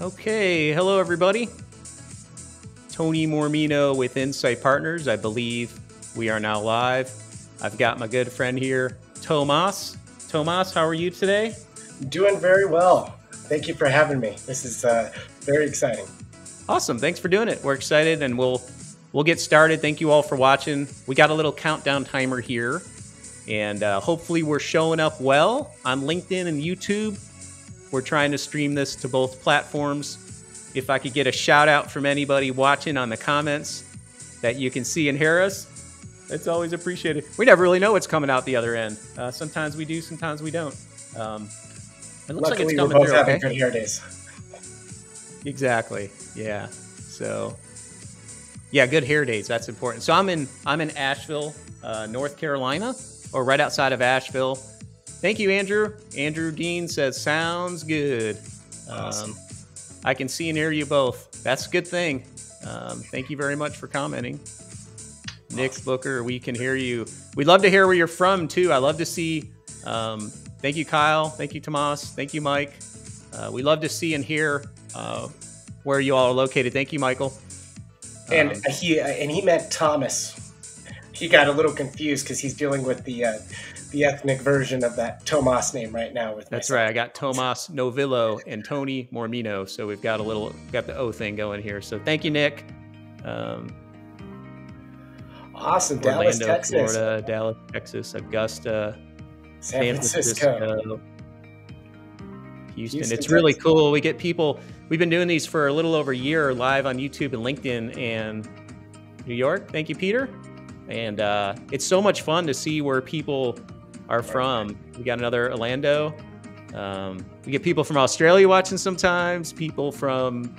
Okay, hello everybody. Tony Mormino with Insight Partners. I believe we are now live. I've got my good friend here, Tomas. Tomas, how are you today? Doing very well. Thank you for having me. This is uh, very exciting. Awesome. Thanks for doing it. We're excited and we'll we'll get started. Thank you all for watching. We got a little countdown timer here. And uh, hopefully we're showing up well on LinkedIn and YouTube. We're trying to stream this to both platforms. If I could get a shout out from anybody watching on the comments that you can see and hear us, it's always appreciated. We never really know what's coming out the other end. Uh, sometimes we do, sometimes we don't. Um, it looks Luckily, like it's coming we're both through, having okay? good hair days. Exactly. Yeah. So, yeah, good hair days. That's important. So I'm in I'm in Asheville, uh, North Carolina, or right outside of Asheville. Thank you, Andrew. Andrew Dean says sounds good. Awesome. Um, I can see and hear you both. That's a good thing. Um, thank you very much for commenting. Nick Booker, we can hear you. We'd love to hear where you're from too. I love to see. Um, thank you, Kyle. Thank you, Tomas. Thank you, Mike. Uh, we love to see and hear uh, where you all are located. Thank you, Michael. And um, he uh, and he meant Thomas. He got a little confused because he's dealing with the uh, the ethnic version of that Tomas name right now. With that's right. I got Tomas Novillo and Tony Mormino. So we've got a little got the O thing going here. So thank you, Nick. Um, awesome, Orlando, Dallas, Texas, Florida, Dallas, Texas, Augusta, San, San Francisco. Francisco. Houston. Houston. It's really cool. We get people. We've been doing these for a little over a year live on YouTube and LinkedIn and New York. Thank you, Peter. And uh, it's so much fun to see where people are from. We got another Orlando. Um, we get people from Australia watching sometimes, people from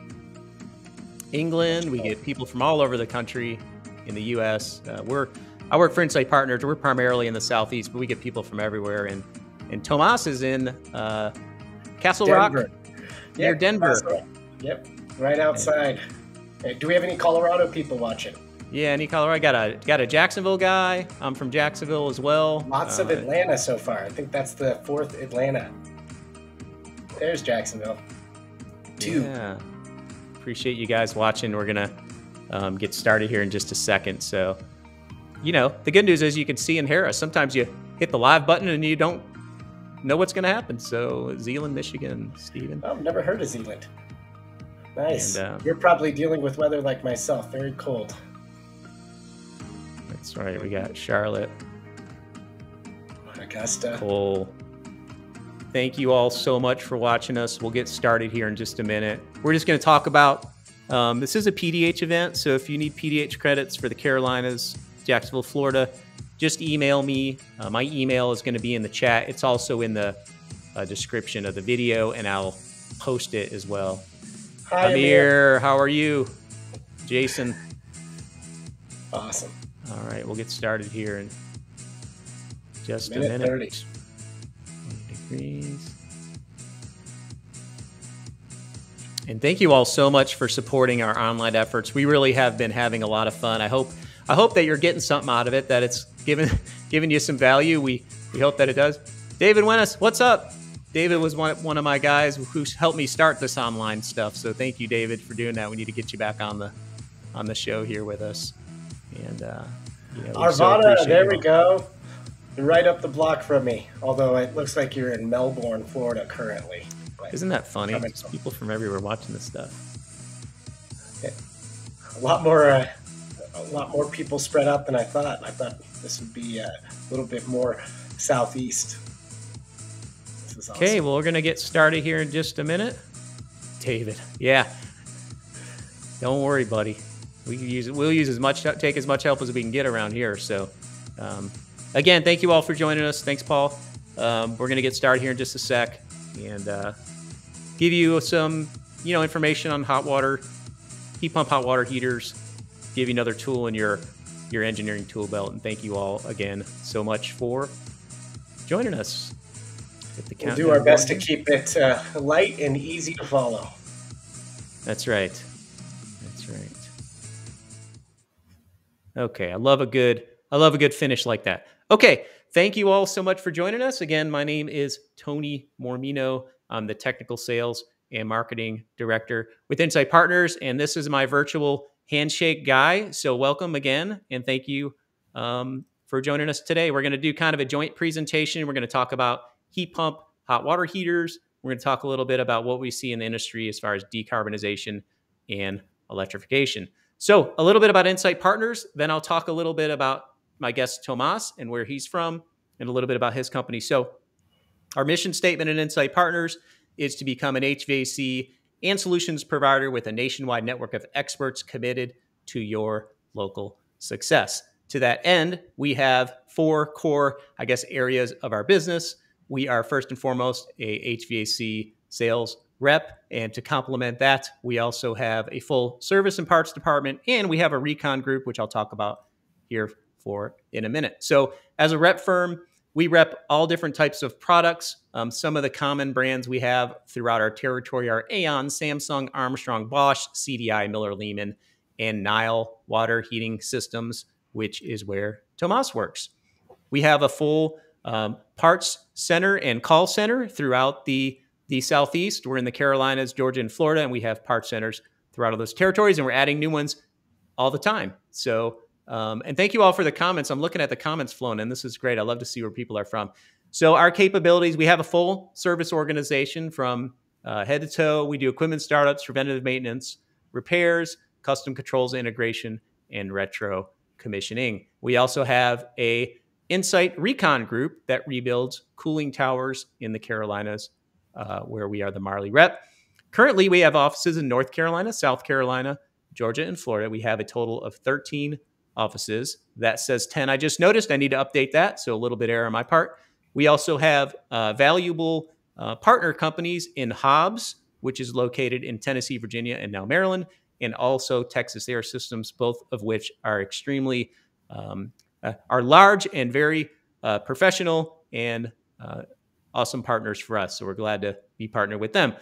England. We get people from all over the country in the U.S. Uh, we're I work for Insight Partners. We're primarily in the southeast, but we get people from everywhere. And and Tomas is in uh, Castle Denver. Rock near yep, Denver. Yep, right outside. Do we have any Colorado people watching? Yeah, any Colorado. I got a got a Jacksonville guy. I'm from Jacksonville as well. Lots uh, of Atlanta so far. I think that's the fourth Atlanta. There's Jacksonville. Two. Yeah. Appreciate you guys watching. We're gonna um, get started here in just a second. So, you know, the good news is you can see and hear us. Sometimes you hit the live button and you don't know what's going to happen. So, Zeeland, Michigan, Stephen. Oh, never heard of Zeeland. Nice. And, uh, You're probably dealing with weather like myself, very cold. That's right. We got Charlotte. Augusta. Cole. Thank you all so much for watching us. We'll get started here in just a minute. We're just going to talk about um, this is a PDH event. So if you need PDH credits for the Carolinas, Jacksonville, Florida, just email me. Uh, my email is going to be in the chat. It's also in the uh, description of the video, and I'll post it as well. Hi, Amir, Amir. how are you? Jason. Awesome. All right, we'll get started here in just minute a minute. 30. degrees. And thank you all so much for supporting our online efforts. We really have been having a lot of fun. I hope I hope that you're getting something out of it, that it's given giving you some value. We we hope that it does. David Wennis, what's up? David was one, one of my guys who helped me start this online stuff. So thank you, David, for doing that. We need to get you back on the on the show here with us. And uh, yeah, Arvada, so there we go. You're right up the block from me. Although it looks like you're in Melbourne, Florida, currently. Isn't that funny? People from everywhere watching this stuff. A lot more, uh, a lot more people spread out than I thought. I thought this would be uh, a little bit more southeast. Awesome. Okay, well, we're gonna get started here in just a minute. David, yeah. Don't worry, buddy we can use we'll use as much take as much help as we can get around here. So, um, again, thank you all for joining us. Thanks, Paul. Um, we're gonna get started here in just a sec and uh, give you some you know information on hot water, heat pump hot water heaters. Give you another tool in your your engineering tool belt. And thank you all again so much for joining us. We'll do our best to keep it uh, light and easy to follow. That's right. That's right. Okay, I love a good I love a good finish like that. Okay, thank you all so much for joining us. Again, my name is Tony Mormino. I'm the technical sales and Marketing Director with Insight Partners. And this is my virtual handshake guy. So, welcome again. And thank you um, for joining us today. We're going to do kind of a joint presentation. We're going to talk about heat pump, hot water heaters. We're going to talk a little bit about what we see in the industry as far as decarbonization and electrification. So, a little bit about Insight Partners. Then I'll talk a little bit about my guest Tomas and where he's from, and a little bit about his company. So, our mission statement at Insight Partners is to become an HVAC and solutions provider with a nationwide network of experts committed to your local success. To that end, we have four core, I guess, areas of our business. We are first and foremost a HVAC sales rep. And to complement that, we also have a full service and parts department, and we have a recon group, which I'll talk about here for in a minute. So, as a rep firm, we rep all different types of products. Um, some of the common brands we have throughout our territory are AAON, Samsung, Armstrong, Bosch, CDI, Miller Lehman, and Nyle Water Heating Systems, which is where Tomas works. We have a full um, parts center and call center throughout the the Southeast. We're in the Carolinas, Georgia, and Florida, and we have parts centers throughout all those territories, and we're adding new ones all the time. So, um, and thank you all for the comments. I'm looking at the comments flowing, in. this is great. I love to see where people are from. So, our capabilities we have a full service organization from uh, head to toe. We do equipment startups, preventative maintenance, repairs, custom controls integration, and retro commissioning. We also have a Insight Recon Group that rebuilds cooling towers in the Carolinas uh, where we are the Marley rep. Currently, we have offices in North Carolina, South Carolina, Georgia, and Florida. We have a total of 13 offices. That says 10. I just noticed I need to update that, so a little bit error on my part. We also have uh, valuable uh, partner companies in Hobbs, which is located in Tennessee, Virginia, and now Maryland, and also Texas Air Systems, both of which are extremely um, uh, are large and very uh, professional and uh, awesome partners for us. So we're glad to be partnered with them.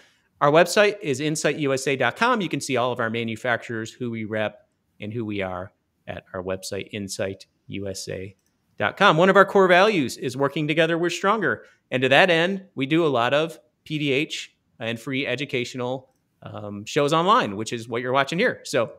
Our website is insightUSA.com. You can see all of our manufacturers, who we rep, and who we are at our website, insightUSA.com. One of our core values is working together, we're stronger. And to that end, we do a lot of PDH and free educational um, shows online, which is what you're watching here. So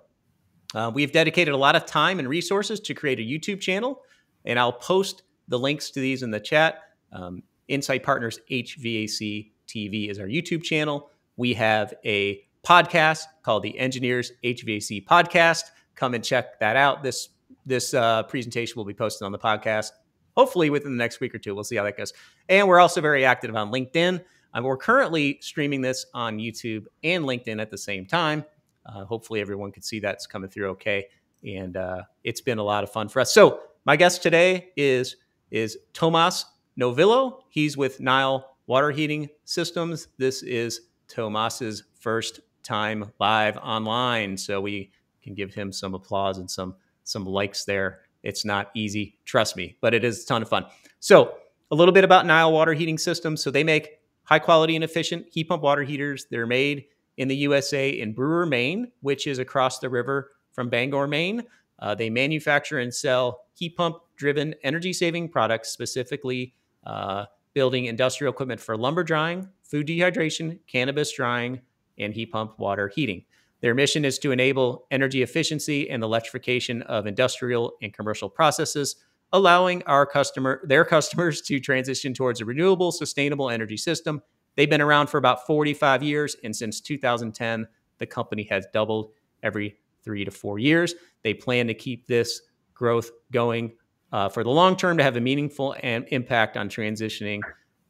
uh, we've dedicated a lot of time and resources to create a YouTube channel, and I'll post the links to these in the chat. Um, Insight Partners HVAC TV is our YouTube channel. We have a podcast called the Engineers HVAC Podcast. Come and check that out. This this uh, presentation will be posted on the podcast hopefully within the next week or two. We'll see how that goes. And we're also very active on LinkedIn. Um, we're currently streaming this on YouTube and LinkedIn at the same time. Uh, hopefully, everyone can see that's coming through okay. And uh, it's been a lot of fun for us. So, my guest today is is Tomas Novillo. He's with Nyle Water Heating Systems. This is Tomas's first time live online, so we can give him some applause and some some likes there. It's not easy, trust me, but it is a ton of fun. So, a little bit about Nyle Water Heating Systems. So, they make high quality and efficient heat pump water heaters. They're made in the USA in Brewer, Maine, which is across the river from Bangor, Maine. Uh, they manufacture and sell heat pump driven energy saving products, specifically uh, building industrial equipment for lumber drying, food dehydration, cannabis drying, and heat pump water heating. Their mission is to enable energy efficiency and the electrification of industrial and commercial processes, allowing our customer their customers to transition towards a renewable, sustainable energy system. They've been around for about 45 years, and since 2010, the company has doubled every three to four years. They plan to keep this growth going uh, for the long term to have a meaningful and impact on transitioning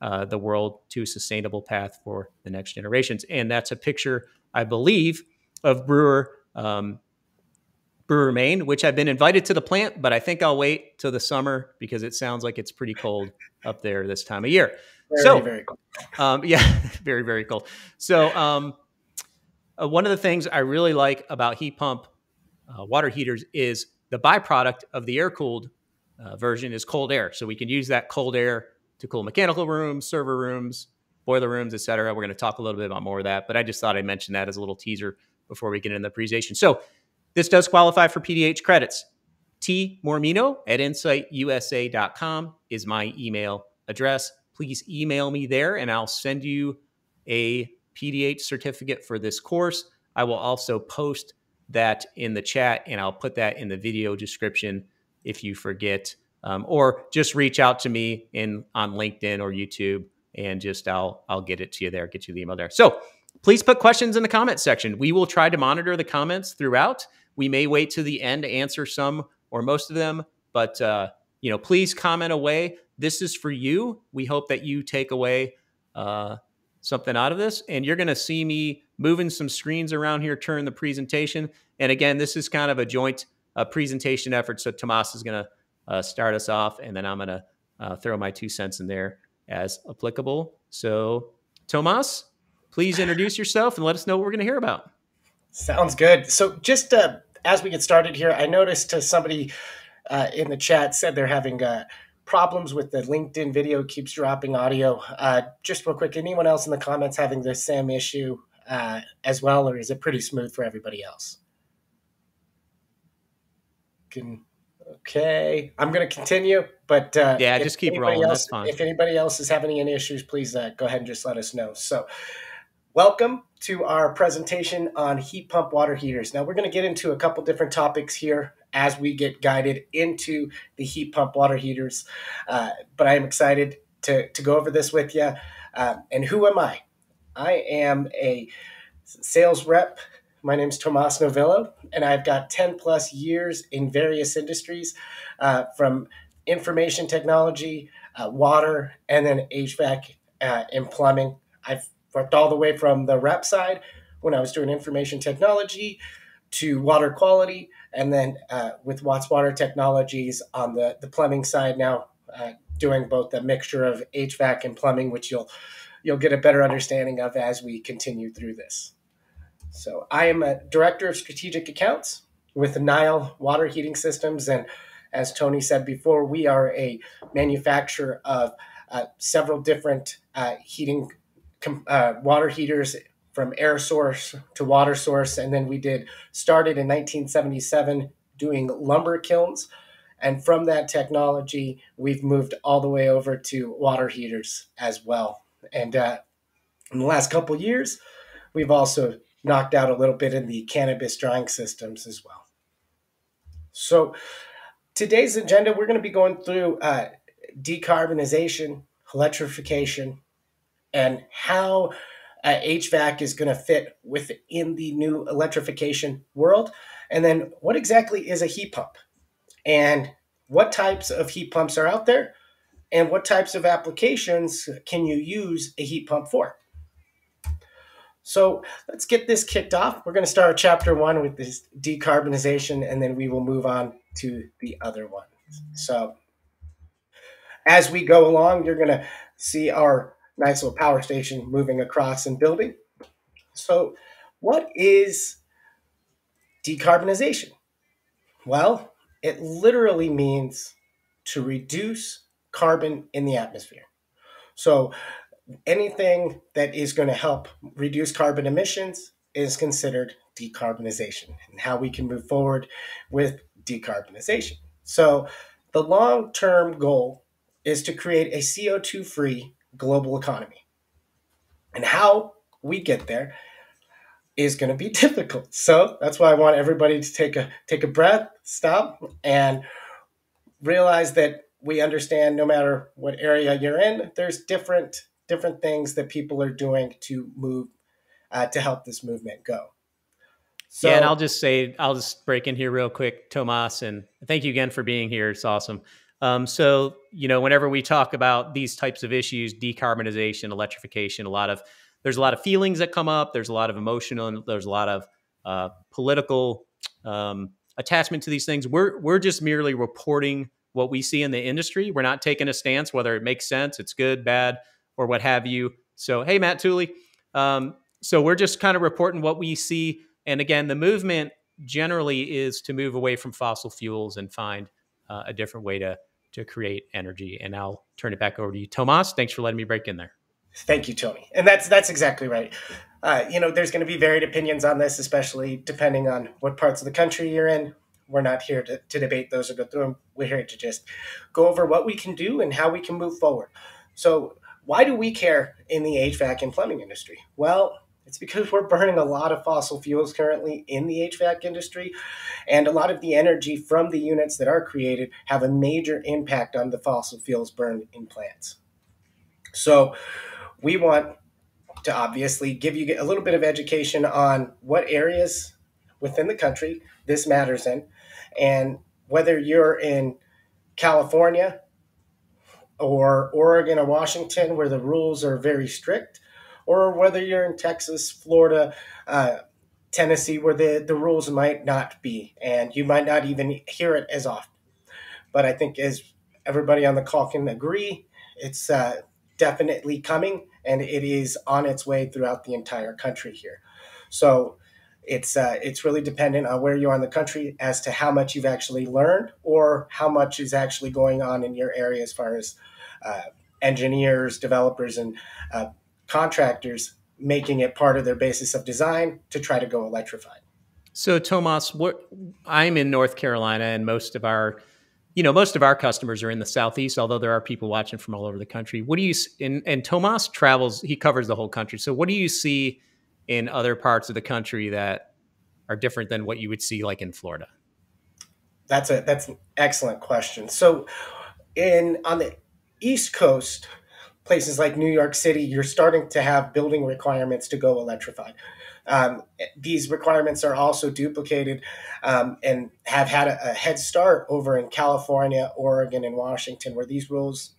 uh, the world to a sustainable path for the next generations. And that's a picture, I believe, of Brewer um, Brewer Maine, which I've been invited to the plant, but I think I'll wait till the summer because it sounds like it's pretty cold up there this time of year. Very, so, very cold. Um, yeah, very, very cold. So, um, uh, one of the things I really like about heat pump uh, water heaters is the byproduct of the air cooled uh, version is cold air. So we can use that cold air to cool mechanical rooms, server rooms, boiler rooms, etc. We're going to talk a little bit about more of that, but I just thought I'd mention that as a little teaser before we get into the presentation. So this does qualify for PDH credits. T Mormino at insightUSA.com is my email address. Please email me there and I'll send you a PDH certificate for this course. I will also post that in the chat and I'll put that in the video description if you forget. Um, or just reach out to me in on LinkedIn or YouTube and just I'll I'll get it to you there, get you the email there. So please put questions in the comments section. We will try to monitor the comments throughout. We may wait to the end to answer some or most of them, but uh, you know, please comment away. This is for you. We hope that you take away uh, something out of this, and you're going to see me moving some screens around here, turn the presentation. And again, this is kind of a joint uh, presentation effort. So Tomas is going to uh, start us off, and then I'm going to uh, throw my two cents in there as applicable. So, Tomas, please introduce yourself and let us know what we're going to hear about. Sounds good. So, just uh, as we get started here, I noticed uh, somebody uh, in the chat said they're having problems with the LinkedIn video keeps dropping audio. Just real quick, anyone else in the comments having the same issue as well, or is it pretty smooth for everybody else? Can okay. I'm going to continue, but uh, yeah, just keep rolling. Else. If anybody else is having any issues, please uh, go ahead and just let us know. So, welcome to our presentation on heat pump water heaters. Now, we're going to get into a couple different topics here as we get guided into the heat pump water heaters. Uh, but I am excited to, to go over this with you. Uh, and who am I? I am a sales rep. My name is Tomas Novillo, and I've got 10 plus years in various industries uh, from information technology, uh, water, and then HVAC uh, and plumbing. I've worked all the way from the rep side when I was doing information technology to water quality, and then uh, with Watts Water Technologies on the, the plumbing side now, uh, doing both the mixture of HVAC and plumbing, which you'll you'll get a better understanding of as we continue through this. So I am a director of strategic accounts with Nyle Water Heating Systems, and as Tony said before, we are a manufacturer of uh, several different uh, heating uh, water heaters from air source to water source. And then we did started in 1977 doing lumber kilns. And from that technology, we've moved all the way over to water heaters as well. And uh, in the last couple years, we've also knocked out a little bit in the cannabis drying systems as well. So today's agenda, we're going to be going through uh, decarbonization, electrification, and how uh, HVAC is going to fit within the new electrification world. And then, what exactly is a heat pump? And what types of heat pumps are out there? And what types of applications can you use a heat pump for? So let's get this kicked off. We're going to start chapter one with this decarbonization, and then we will move on to the other ones. So as we go along, you're going to see our nice little power station moving across and building. So, what is decarbonization? Well, it literally means to reduce carbon in the atmosphere. So, anything that is going to help reduce carbon emissions is considered decarbonization and how we can move forward with decarbonization. So, the long term goal is to create a CO2 free global economy. And how we get there is going to be difficult. So that's why I want everybody to take a take a breath, stop, and realize that we understand no matter what area you're in, there's different different things that people are doing to move uh, to help this movement go. So, yeah, and I'll just say I'll just break in here real quick, Tomas, and thank you again for being here. It's awesome. Um, so, you know, whenever we talk about these types of issues, decarbonization, electrification, a lot of there's a lot of feelings that come up. There's a lot of emotional, and there's a lot of uh, political um, attachment to these things. We're we're just merely reporting what we see in the industry. We're not taking a stance whether it makes sense, it's good, bad, or what have you. So, hey, Matt Tooley. Um, so we're just kind of reporting what we see. And again, the movement generally is to move away from fossil fuels and find uh, a different way to to create energy. And I'll turn it back over to you, Tomas. Thanks for letting me break in there. Thank you, Tony. And that's that's exactly right. Uh, you know, there's going to be varied opinions on this, especially depending on what parts of the country you're in. We're not here to, to debate those or go through them. We're here to just go over what we can do and how we can move forward. So why do we care in the HVAC and plumbing industry? Well, it's because we're burning a lot of fossil fuels currently in the HVAC industry, and a lot of the energy from the units that are created have a major impact on the fossil fuels burned in plants. So, we want to obviously give you a little bit of education on what areas within the country this matters in, and whether you're in California or Oregon or Washington, where the rules are very strict, or whether you're in Texas, Florida, uh, Tennessee, where the, the rules might not be, and you might not even hear it as often. But I think, as everybody on the call can agree, it's uh, definitely coming, and it is on its way throughout the entire country here. So it's uh, it's really dependent on where you are in the country as to how much you've actually learned or how much is actually going on in your area as far as uh, engineers, developers, and uh, contractors making it part of their basis of design to try to go electrified. So, Tomas, what I'm in North Carolina, and most of our, you know, most of our customers are in the southeast. Although there are people watching from all over the country. What do you and, and Tomas travels? He covers the whole country. So, what do you see in other parts of the country that are different than what you would see like in Florida? That's a that's an excellent question. So, in on the East Coast, places like New York City, you're starting to have building requirements to go electrified. Um, these requirements are also duplicated um, and have had a, a, head start over in California, Oregon, and Washington, where these rules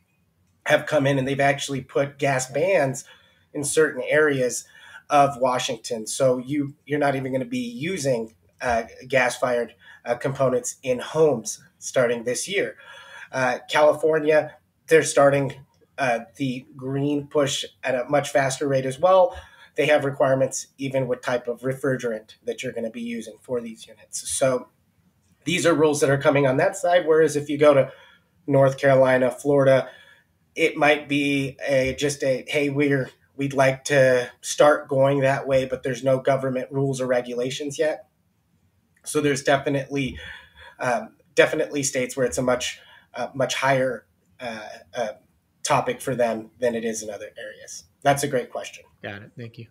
have come in and they've actually put gas bans in certain areas of Washington. So you you're not even going to be using uh, gas fired uh, components in homes starting this year. Uh, California, they're starting uh, the green push at a much faster rate as well. They have requirements even what type of refrigerant that you're going to be using for these units. So these are rules that are coming on that side. Whereas if you go to North Carolina, Florida, it might be a just a hey we're we'd like to start going that way, but there's no government rules or regulations yet. So there's definitely um, definitely states where it's a much uh, much higher uh, uh, topic for them than it is in other areas? That's a great question. Got it. Thank you.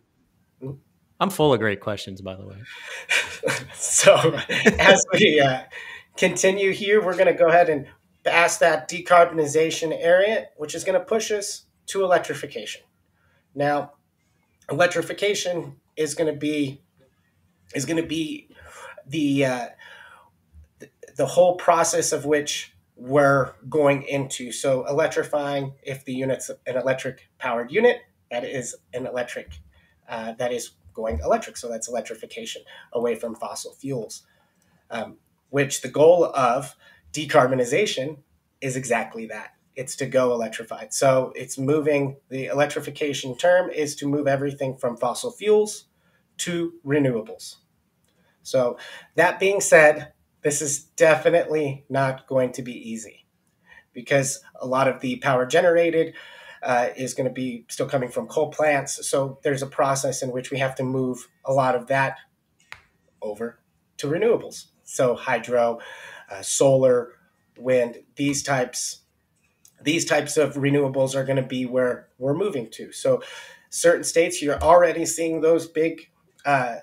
Mm-hmm. I'm full of great questions, by the way. so, as we uh, continue here, we're going to go ahead and pass that decarbonization area, which is going to push us to electrification. Now, electrification is going to be is going to be the uh, the whole process of which we're going into. So electrifying, if the unit's an electric powered unit, that is an electric, uh, that is going electric. So that's electrification away from fossil fuels, um, which the goal of decarbonization is exactly that. It's to go electrified. So it's moving, the electrification term is to move everything from fossil fuels to renewables. So that being said, this is definitely not going to be easy because a lot of the power generated uh, is going to be still coming from coal plants. So there's a process in which we have to move a lot of that over to renewables. So hydro, uh, solar, wind, these types these types of renewables are going to be where we're moving to. So certain states you're already seeing those big uh,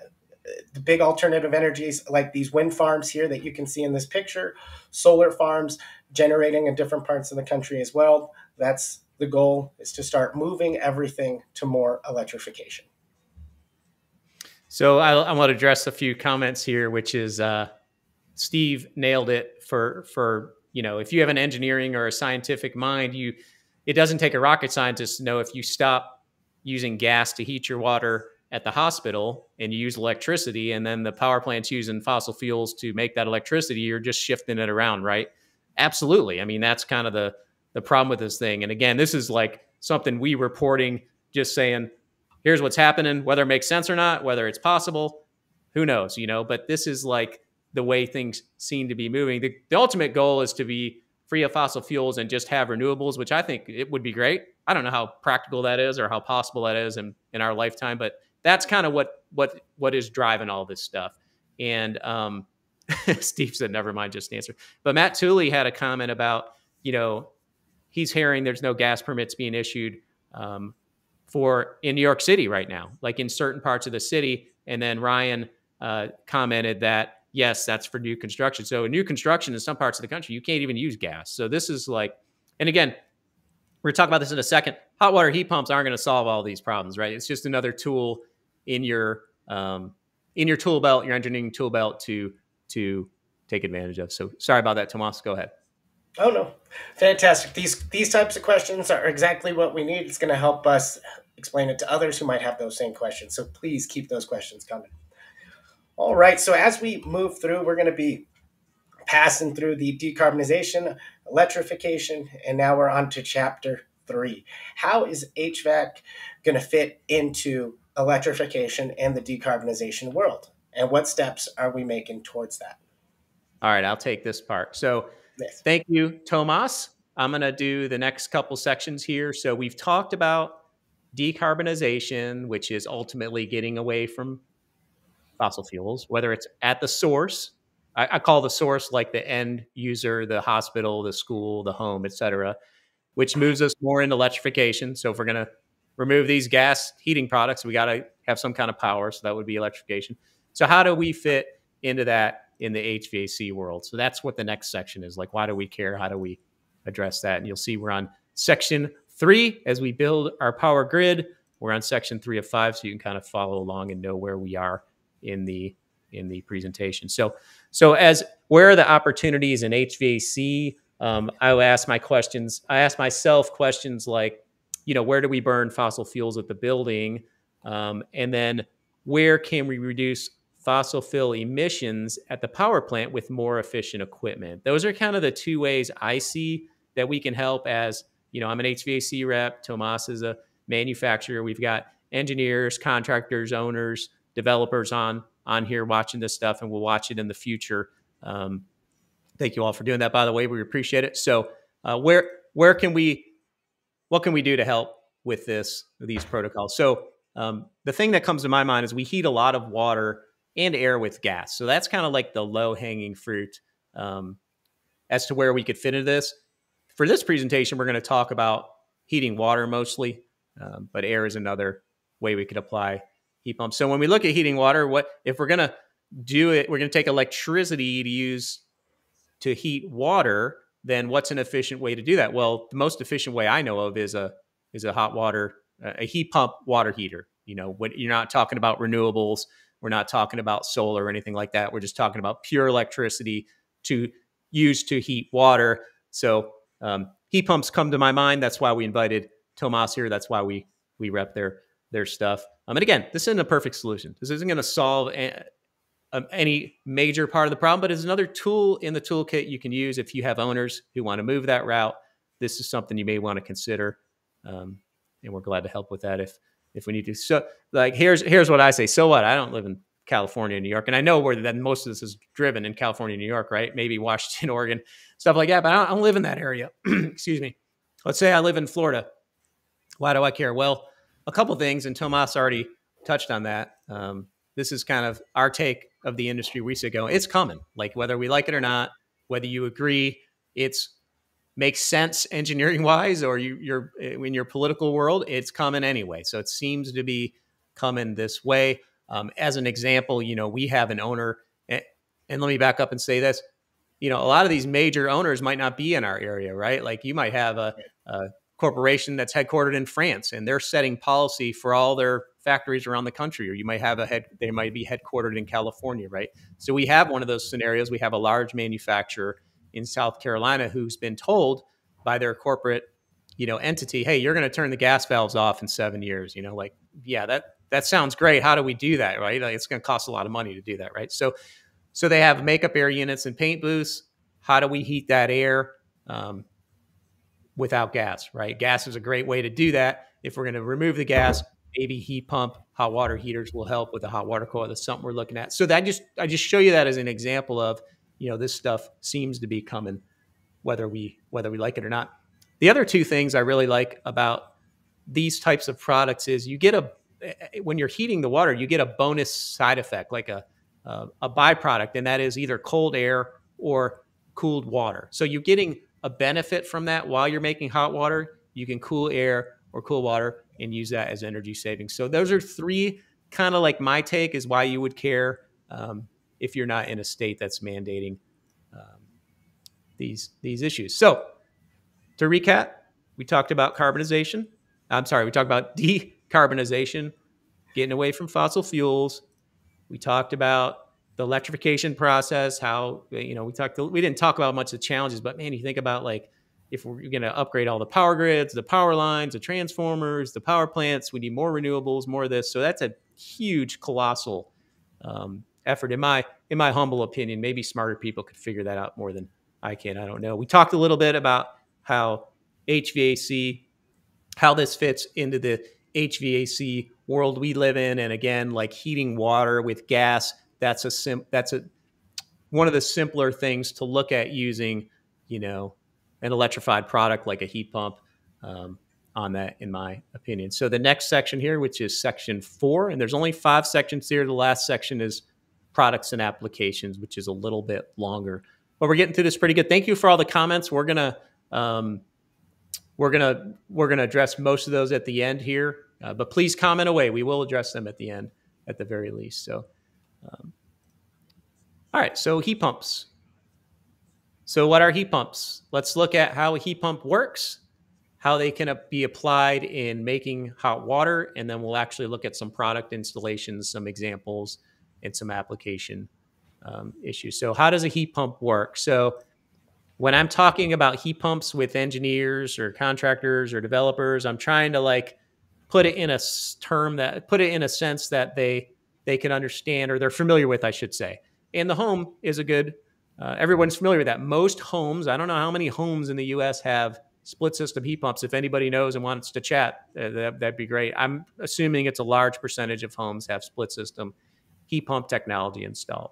the big alternative energies like these wind farms here that you can see in this picture, solar farms generating in different parts of the country as well. That's the goal is to start moving everything to more electrification. So I, I want to address a few comments here, which is uh, Steve nailed it for for you know if you have an engineering or a scientific mind, you it doesn't take a rocket scientist to know if you stop using gas to heat your water at the hospital and you use electricity and then the power plant's using fossil fuels to make that electricity you're just shifting it around right? Absolutely. I mean that's kind of the the problem with this thing. And again this is like something we reporting just saying here's what's happening whether it makes sense or not whether it's possible who knows you know? But this is like the way things seem to be moving the, the ultimate goal is to be free of fossil fuels and just have renewables which i think it would be great i don't know how practical that is or how possible that is in, in our lifetime but that's kind of what what what is driving all this stuff. And um, Steve said, "Never mind, just answer." But Matt Tooley had a comment about you know he's hearing there's no gas permits being issued um, for in New York City right now, like in certain parts of the city. And then Ryan uh, commented that yes, that's for new construction. So new construction in some parts of the country, you can't even use gas. So this is like, and again, we're talking about this in a second. Hot water heat pumps aren't going to solve all these problems, right? It's just another tool in your um, in your tool belt, your engineering tool belt to to take advantage of. So sorry about that, Tomas. Go ahead. Oh no, fantastic! These these types of questions are exactly what we need. It's going to help us explain it to others who might have those same questions. So please keep those questions coming. All right. So as we move through, we're going to be passing through the decarbonization, electrification, and now we're on to chapter three. How is HVAC going to fit into electrification and the decarbonization world? And what steps are we making towards that? All right, I'll take this part. So, yes. thank you, Tomas. I'm going to do the next couple sections here. So, we've talked about decarbonization, which is ultimately getting away from fossil fuels, whether it's at the source. I, I call the source like the end user, the hospital, the school, the home, et cetera, which moves us more into electrification. So, if we're going to remove these gas heating products, we got to have some kind of power. So, that would be electrification. So, how do we fit into that in the HVAC world? So, that's what the next section is like. Why do we care? How do we address that? And you'll see we're on section three as we build our power grid. We're on section three of five, so you can kind of follow along and know where we are in the in the presentation. So, so as where are the opportunities in HVAC? Um, I will ask my questions. I ask myself questions like, you know, where do we burn fossil fuels at the building, um, and then where can we reduce fossil fuel emissions at the power plant with more efficient equipment. Those are kind of the two ways I see that we can help as, you know, I'm an HVAC rep, Tomas is a manufacturer. We've got engineers, contractors, owners, developers on on here watching this stuff and we'll watch it in the future. Um, thank you all for doing that by the way. We appreciate it. So, uh, where where can we what can we do to help with this these protocols? So, um, the thing that comes to my mind is we heat a lot of water and air with gas. So that's kind of like the low hanging fruit um, as to where we could fit into this. For this presentation, we're going to talk about heating water mostly, um, but air is another way we could apply heat pumps. So when we look at heating water, what if we're going to do it? We're going to take electricity to use to heat water. Then what's an efficient way to do that? Well, the most efficient way I know of is a is a hot water a heat pump water heater. You know, when you're not talking about renewables we're not talking about solar or anything like that. We're just talking about pure electricity to use to heat water. So um, heat pumps come to my mind. That's why we invited Tomas here. That's why we we rep their their stuff. Um, and again, this isn't a perfect solution. This isn't going to solve a, um, any major part of the problem, but it's another tool in the toolkit you can use if you have owners who want to move that route. This is something you may want to consider, um, and we're glad to help with that if if we need to. So like here's here's what I say. So what? I don't live in California, New York, and I know where that most of this is driven in California, New York, right? Maybe Washington, Oregon, stuff like that. But I don't, I don't live in that area. Excuse me. Let's say I live in Florida. Why do I care? Well, a couple things, and Tomas already touched on that. Um, this is kind of our take of the industry we see going. It's coming, like whether we like it or not, whether you agree, it's makes sense engineering wise or you, you're in your political world, it's coming anyway. So it seems to be coming this way. Um, as an example, you know, we have an owner, and, and let me back up and say this. You know, a lot of these major owners might not be in our area, right? Like you might have a, a corporation that's headquartered in France and they're setting policy for all their factories around the country, or you might have a head, they might be headquartered in California, right? So we have one of those scenarios. We have a large manufacturer in South Carolina who's been told by their corporate, you know, entity, "Hey, you're going to turn the gas valves off in 7 years." You know, like, yeah, that that sounds great. How do we do that, right? Like, it's going to cost a lot of money to do that, right? So so they have makeup air units and paint booths. How do we heat that air um, without gas, right? Gas is a great way to do that. If we're going to remove the gas, maybe heat pump, hot water heaters will help with the hot water coil. That's something we're looking at. So that just I just show you that as an example of you know this stuff seems to be coming whether we whether we like it or not the other two things i really like about these types of products is you get a eh, when you're heating the water you get a bonus side effect like a, a byproduct and that is either cold air or cooled water so you're getting a benefit from that while you're making hot water you can cool air or cool water and use that as energy savings. So those are three kind of like my take is why you would care um, if you're not in a state that's mandating um, these these issues. So to recap, we talked about carbonization. I'm sorry, we talked about decarbonization, getting away from fossil fuels. We talked about the electrification process, how you know we talked. We didn't talk about much of the challenges, but man, you think about like if we're going to upgrade all the power grids, the power lines, the transformers, the power plants, we need more renewables, more of this. So that's a huge, colossal um, effort, in my in my humble opinion. Maybe smarter people could figure that out more than I can. I don't know. We talked a little bit about how HVAC, how this fits into the HVAC world we live in, and again, like heating water with gas. That's a sim. That's a one of the simpler things to look at using. You know, an electrified product like a heat pump um, on that, in my opinion. So the next section here, which is section four, and there's only five sections here. The last section is products and applications, which is a little bit longer. But we're getting through this pretty good. Thank you for all the comments. We're gonna um, we're gonna we're gonna address most of those at the end here. Uh, but please comment away. We will address them at the end, at the very least. So, um, all right. So heat pumps. So, what are heat pumps? Let's look at how a heat pump works, how they can be applied in making hot water, and then we'll actually look at some product installations, some examples, and some application um, issues. So, how does a heat pump work? So, when I'm talking about heat pumps with engineers or contractors or developers, I'm trying to like put it in a term that put it in a sense that they they can understand or they're familiar with, I should say. And the home is a good uh, everyone's familiar with that. Most homes, I don't know how many homes in the U.S. have split system heat pumps. If anybody knows and wants to chat, uh, that, that'd be great. I'm assuming it's a large percentage of homes have split system heat pump technology installed.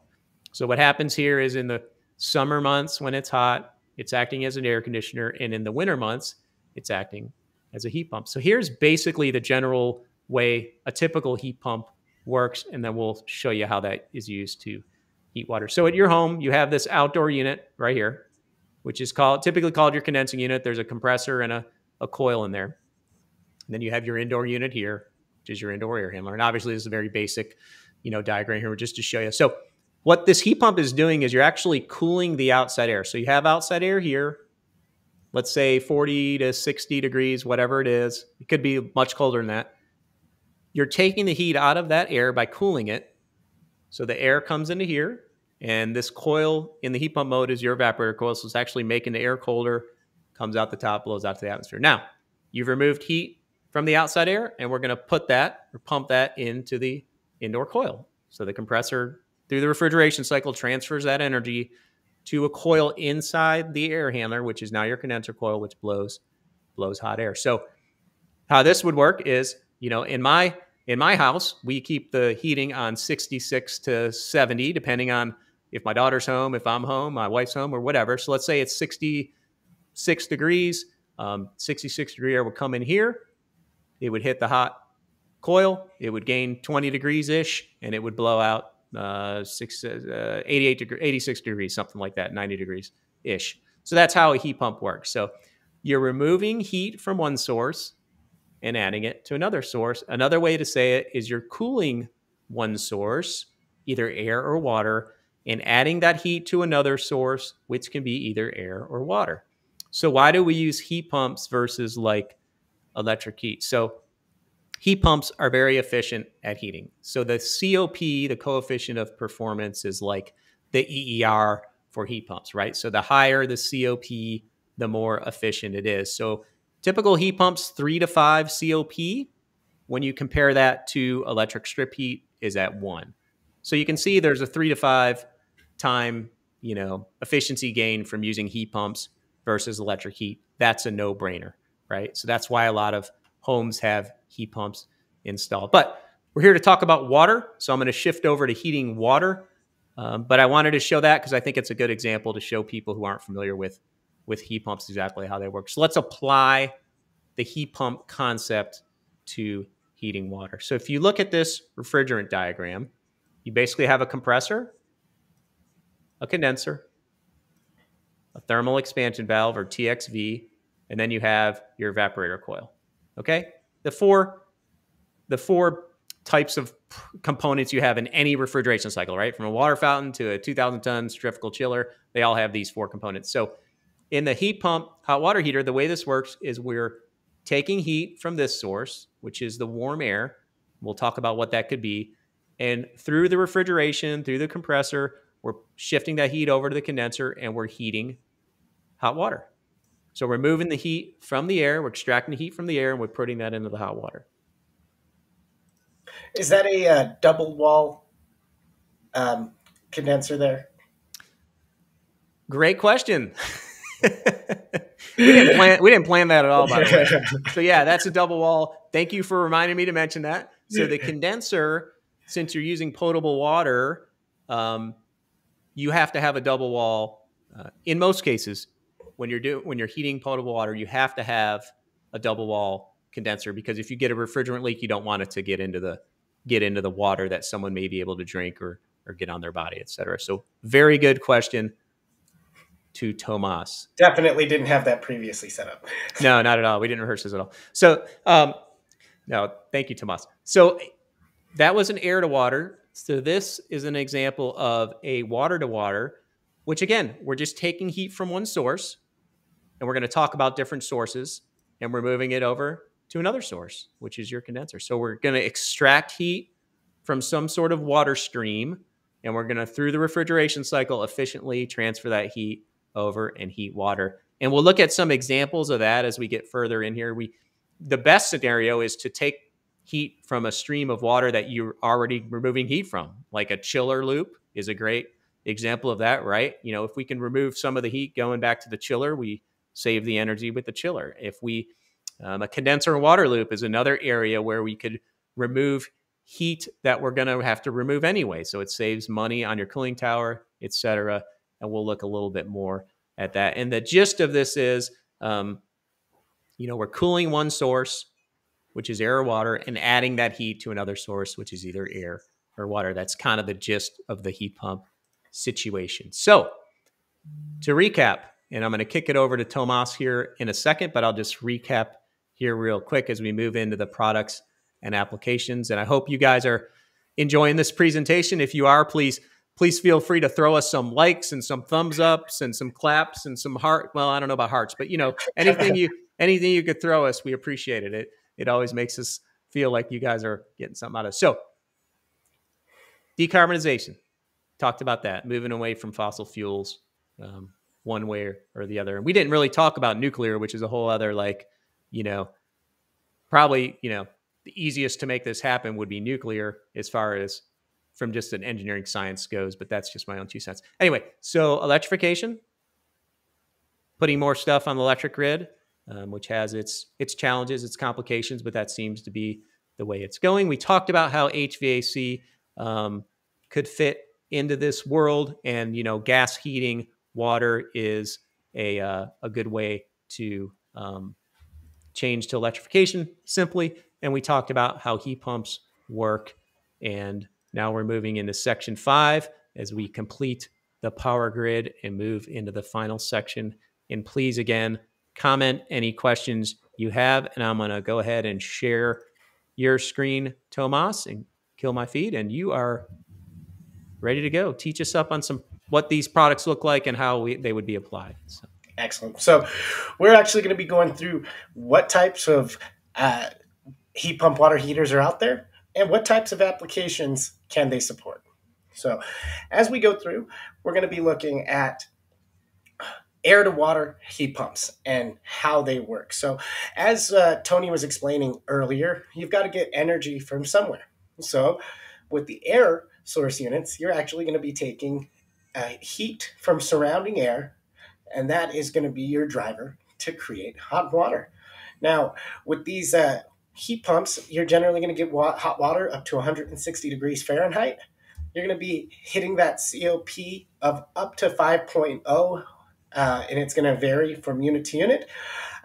So what happens here is in the summer months when it's hot, it's acting as an air conditioner, and in the winter months, it's acting as a heat pump. So here's basically the general way a typical heat pump works, and then we'll show you how that is used to heat water. So at your home, you have this outdoor unit right here, which is called typically called your condensing unit. There's a compressor and a, a coil in there. And then you have your indoor unit here, which is your indoor air handler. And obviously, this is a very basic, you know, diagram here just to show you. So what this heat pump is doing is you're actually cooling the outside air. So you have outside air here, let's say 40 to 60 degrees, whatever it is. It could be much colder than that. You're taking the heat out of that air by cooling it. So the air comes into here, and this coil in the heat pump mode is your evaporator coil. So it's actually making the air colder, comes out the top, blows out to the atmosphere. Now, you've removed heat from the outside air, and we're going to put that or pump that into the indoor coil. So the compressor through the refrigeration cycle transfers that energy to a coil inside the air handler, which is now your condenser coil, which blows blows hot air. So how this would work is, you know, in my in my house, we keep the heating on 66 to 70, depending on if my daughter's home, if I'm home, my wife's home, or whatever. So let's say it's 66 degrees. Um, 66 degree air would come in here. It would hit the hot coil. It would gain 20 degrees ish, and it would blow out uh, six, uh, 88 degree, 86 degrees, something like that, 90 degrees ish. So that's how a heat pump works. So you're removing heat from one source and adding it to another source. Another way to say it is you're cooling one source, either air or water, and adding that heat to another source, which can be either air or water. So, why do we use heat pumps versus like electric heat? So, heat pumps are very efficient at heating. So, the COP, the coefficient of performance, is like the EER for heat pumps, right? So, the higher the COP, the more efficient it is. So, typical heat pumps, three to five COP. When you compare that to electric strip heat, is at one. So, you can see there's a three to five time, you know, efficiency gain from using heat pumps versus electric heat, that's a no brainer, right? So that's why a lot of homes have heat pumps installed. But we're here to talk about water. So I'm going to shift over to heating water. Um, but I wanted to show that because I think it's a good example to show people who aren't familiar with, with heat pumps exactly how they work. So let's apply the heat pump concept to heating water. So if you look at this refrigerant diagram, you basically have a compressor a condenser, a thermal expansion valve or TXV, and then you have your evaporator coil. Okay, the four the four types of components you have in any refrigeration cycle, right? From a water fountain to a 2,000 ton centrifugal chiller, they all have these four components. So in the heat pump hot water heater, the way this works is we're taking heat from this source, which is the warm air. We'll talk about what that could be. And through the refrigeration, through the compressor, we're shifting that heat over to the condenser and we're heating hot water. So we're moving the heat from the air, we're extracting the heat from the air, and we're putting that into the hot water. Is that a uh, double wall um, condenser there? Great question. we didn't plan. We didn't plan that at all. By the way. So yeah, that's a double wall. Thank you for reminding me to mention that. So the condenser, since you're using potable water, um, you have to have a double wall. Uh, in most cases, when you're doing when you're heating potable water, you have to have a double wall condenser because if you get a refrigerant leak, you don't want it to get into the get into the water that someone may be able to drink or or get on their body, et cetera. So very good question to Tomas. Definitely didn't have that previously set up. no, not at all. We didn't rehearse this at all. So um, no, thank you, Tomas. So that was an air to water. So this is an example of a water to water, which again, we're just taking heat from one source and we're going to talk about different sources and we're moving it over to another source, which is your condenser. So we're going to extract heat from some sort of water stream and we're going to through the refrigeration cycle efficiently transfer that heat over and heat water. And we'll look at some examples of that as we get further in here. We the best scenario is to take heat from a stream of water that you're already removing heat from, like a chiller loop is a great example of that, right? You know, if we can remove some of the heat going back to the chiller, we save the energy with the chiller. If we, um, a condenser and water loop is another area where we could remove heat that we're going to have to remove anyway. So it saves money on your cooling tower, et cetera. And we'll look a little bit more at that. And the gist of this is, um, you know, we're cooling one source, which is air or water, and adding that heat to another source, which is either air or water. That's kind of the gist of the heat pump situation. So, to recap, and I'm going to kick it over to Tomas here in a second, but I'll just recap here real quick as we move into the products and applications. And I hope you guys are enjoying this presentation. If you are, please please feel free to throw us some likes and some thumbs ups and some claps and some heart. Well, I don't know about hearts, but you know anything you anything you could throw us, we appreciate it. It it always makes us feel like you guys are getting something out of it. So decarbonization, talked about that, moving away from fossil fuels. Um, one way or the other. And we didn't really talk about nuclear, which is a whole other like, you know, probably, you know, the easiest to make this happen would be nuclear as far as from just an engineering science goes, but that's just my own two cents. Anyway, so electrification, putting more stuff on the electric grid, um, which has its its challenges, its complications, but that seems to be the way it's going. We talked about how HVAC um, could fit into this world, and you know, gas heating water is a uh, a good way to um, change to electrification simply. And we talked about how heat pumps work and now we're moving into section five as we complete the power grid and move into the final section. And please, again, comment any questions you have. And I'm going to go ahead and share your screen, Tomas, and kill my feed. And you are ready to go. Teach us up on some what these products look like and how we, they would be applied. So. Excellent. So we're actually going to be going through what types of uh, heat pump water heaters are out there and what types of applications can they support? So, as we go through, we're going to be looking at air to water heat pumps and how they work. So, as uh, Tony was explaining earlier, you've got to get energy from somewhere. So, with the air source units, you're actually going to be taking uh, heat from surrounding air, and that is going to be your driver to create hot water. Now, with these uh, heat pumps, you're generally going to get hot water up to 160 degrees Fahrenheit. You're going to be hitting that COP of up to 5.0, uh, and it's going to vary from unit to unit.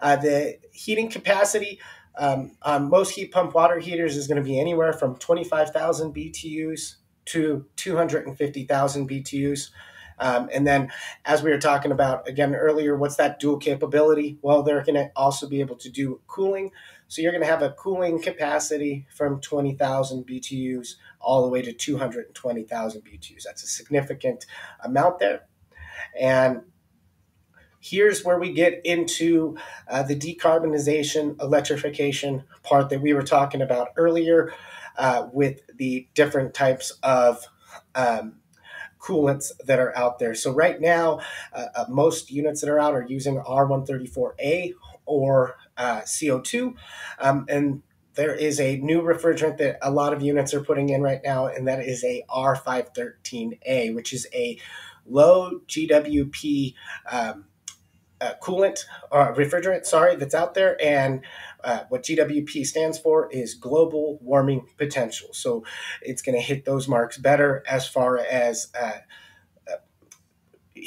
Uh, the heating capacity um, on most heat pump water heaters is going to be anywhere from 25,000 BTUs to 250,000 BTUs. Um, and then, as we were talking about again earlier, what's that dual capability? Well, they're going to also be able to do cooling. So you're going to have a cooling capacity from 20,000 BTUs all the way to 220,000 BTUs. That's a significant amount there. And here's where we get into uh, the decarbonization, electrification part that we were talking about earlier uh, with the different types of um, coolants that are out there. So right now, uh, uh most units that are out are using R134A or uh, CO2, um, and there is a new refrigerant that a lot of units are putting in right now, and that is a R513A, which is a low GWP um, uh, coolant or refrigerant, sorry, that's out there. And uh, what GWP stands for is global warming potential. So it's going to hit those marks better as far as uh, uh,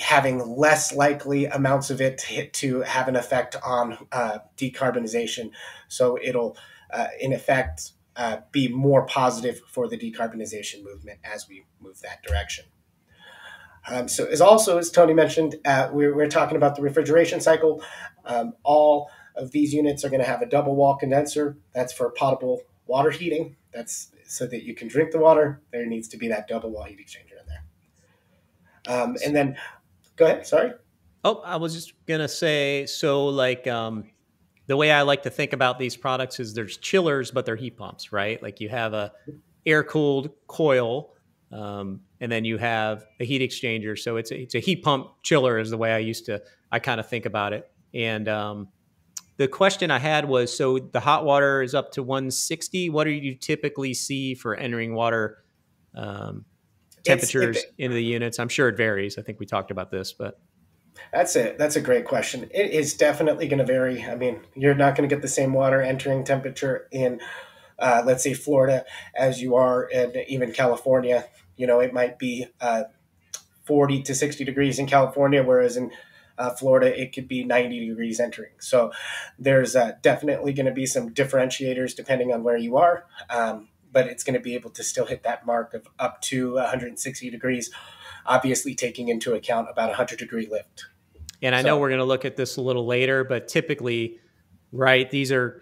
having less likely amounts of it to, to have an effect on uh, decarbonization. So it'll, uh, in effect, be more positive for the decarbonization movement as we move that direction. Um, so, as also as Tony mentioned, uh, we're, we're, talking about the refrigeration cycle. Um, all of these units are going to have a double wall condenser. That's for potable water heating. That's so that you can drink the water. There needs to be that double wall heat exchanger in there. Um, and then, go ahead. Sorry. Oh, I was just gonna say. So, like, um, the way I like to think about these products is there's chillers, but they're heat pumps, right? Like you have a air cooled coil um, and then you have a heat exchanger. So it's a, it's a heat pump chiller is the way I used to I kind of think about it. And um, the question I had was so the hot water is up to 160. What do you typically see for entering water um, temperatures it, into the units? I'm sure it varies. I think we talked about this, but that's it. That's a great question. It is definitely going to vary. I mean, you're not going to get the same water entering temperature in, uh, let's say, Florida as you are in even California. You know, it might be uh, 40 to 60 degrees in California, whereas in uh, Florida, it could be 90 degrees entering. So there's uh, definitely going to be some differentiators depending on where you are, um, but it's going to be able to still hit that mark of up to 160 degrees, obviously taking into account about a 100 degree lift. And I so, know we're going to look at this a little later, but typically, right, these are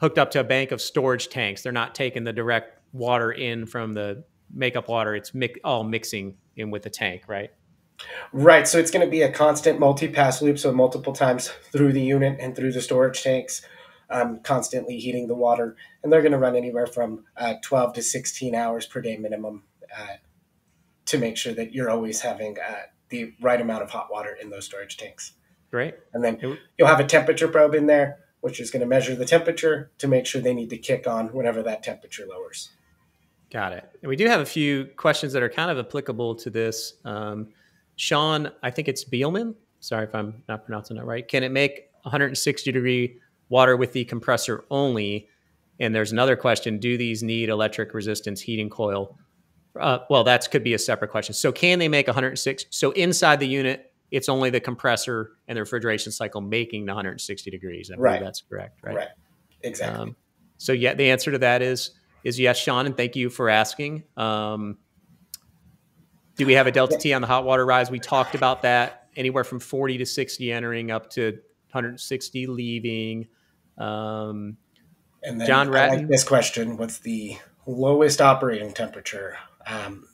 hooked up to a bank of storage tanks. They're not taking the direct water in from the makeup water. It's mi- all mixing in with the tank, right? Right. So it's going to be a constant multi-pass loop, so multiple times through the unit and through the storage tanks, um, constantly heating the water, and they're going to run anywhere from uh, 12 to 16 hours per day minimum uh, to make sure that you're always having uh, the right amount of hot water in those storage tanks. Great. And then you'll have a temperature probe in there, which is going to measure the temperature to make sure they need to kick on whenever that temperature lowers. Got it. And we do have a few questions that are kind of applicable to this. Um, Sean, I think it's Beelman. Sorry if I'm not pronouncing that right. Can it make 160 degree water with the compressor only? And there's another question: Do these need electric resistance heating coil? Uh, well, that could be a separate question. So, can they make 106? So, inside the unit, it's only the compressor and the refrigeration cycle making the 160 degrees. I right. that's correct. Right. Right. Exactly. Um, so, yeah, the answer to that is is yes, Sean, and thank you for asking. Um, do we have a delta T on the hot water rise? We talked about that anywhere from 40 to 60 entering up to 160 leaving. Um, and then John Ratton. Like this question What's the lowest operating temperature? Um,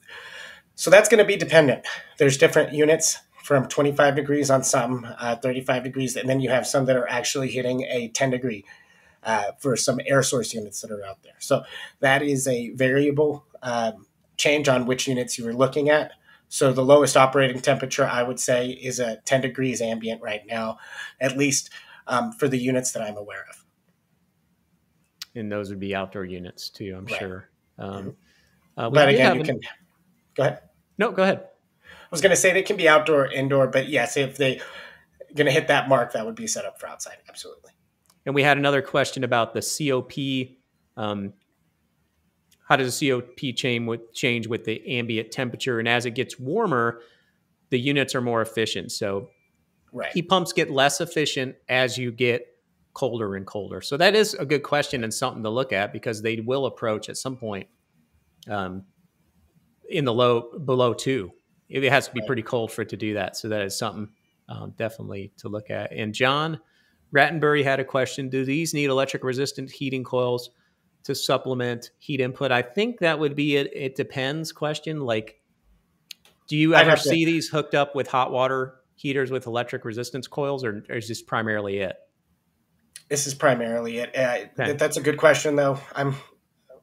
so that's going to be dependent. There's different units from 25 degrees on some, uh, 35 degrees, and then you have some that are actually hitting a 10 degree uh, for some air source units that are out there. So that is a variable um, change on which units you were looking at. So the lowest operating temperature, I would say, is a 10 degrees ambient right now, at least um, for the units that I'm aware of. And those would be outdoor units too, I'm right. sure. Um, mm-hmm. uh, but again, you can go ahead. No, go ahead. I was going to say they can be outdoor, indoor, but yes, if they going to hit that mark, that would be set up for outside. Absolutely. And we had another question about the COP. Um, how does the COP change with, change with the ambient temperature? And as it gets warmer, the units are more efficient. So right. heat pumps get less efficient as you get colder and colder. So that is a good question and something to look at because they will approach at some point um, in the low below two. it has to be pretty cold for it to do that. So that is something um, definitely to look at. And John Rattenbury had a question: Do these need electric resistant heating coils to supplement heat input? I think that would be it. It depends. Question like, do you ever see these hooked up with hot water heaters with electric resistance coils, or, or is this primarily it? This is primarily it. Uh, okay. That's a good question, though. I'm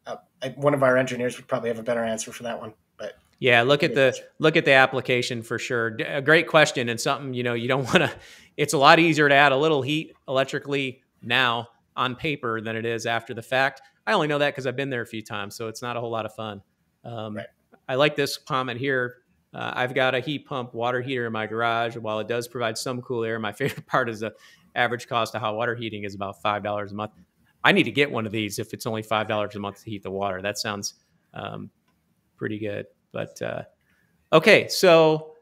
uh, I, one of our engineers would probably have a better answer for that one. But yeah, look at the look at the application for sure. A great question and something you know you don't want to. It's a lot easier to add a little heat electrically now on paper than it is after the fact. I only know that because I've been there a few times, so it's not a whole lot of fun. Um, right. I like this comment here. Uh, I've got a heat pump water heater in my garage. While it does provide some cool air, my favorite part is the average cost of hot water heating is about five dollars a month. I need to get one of these if it's only five dollars a month to heat the water. That sounds um, pretty good. But uh, okay, so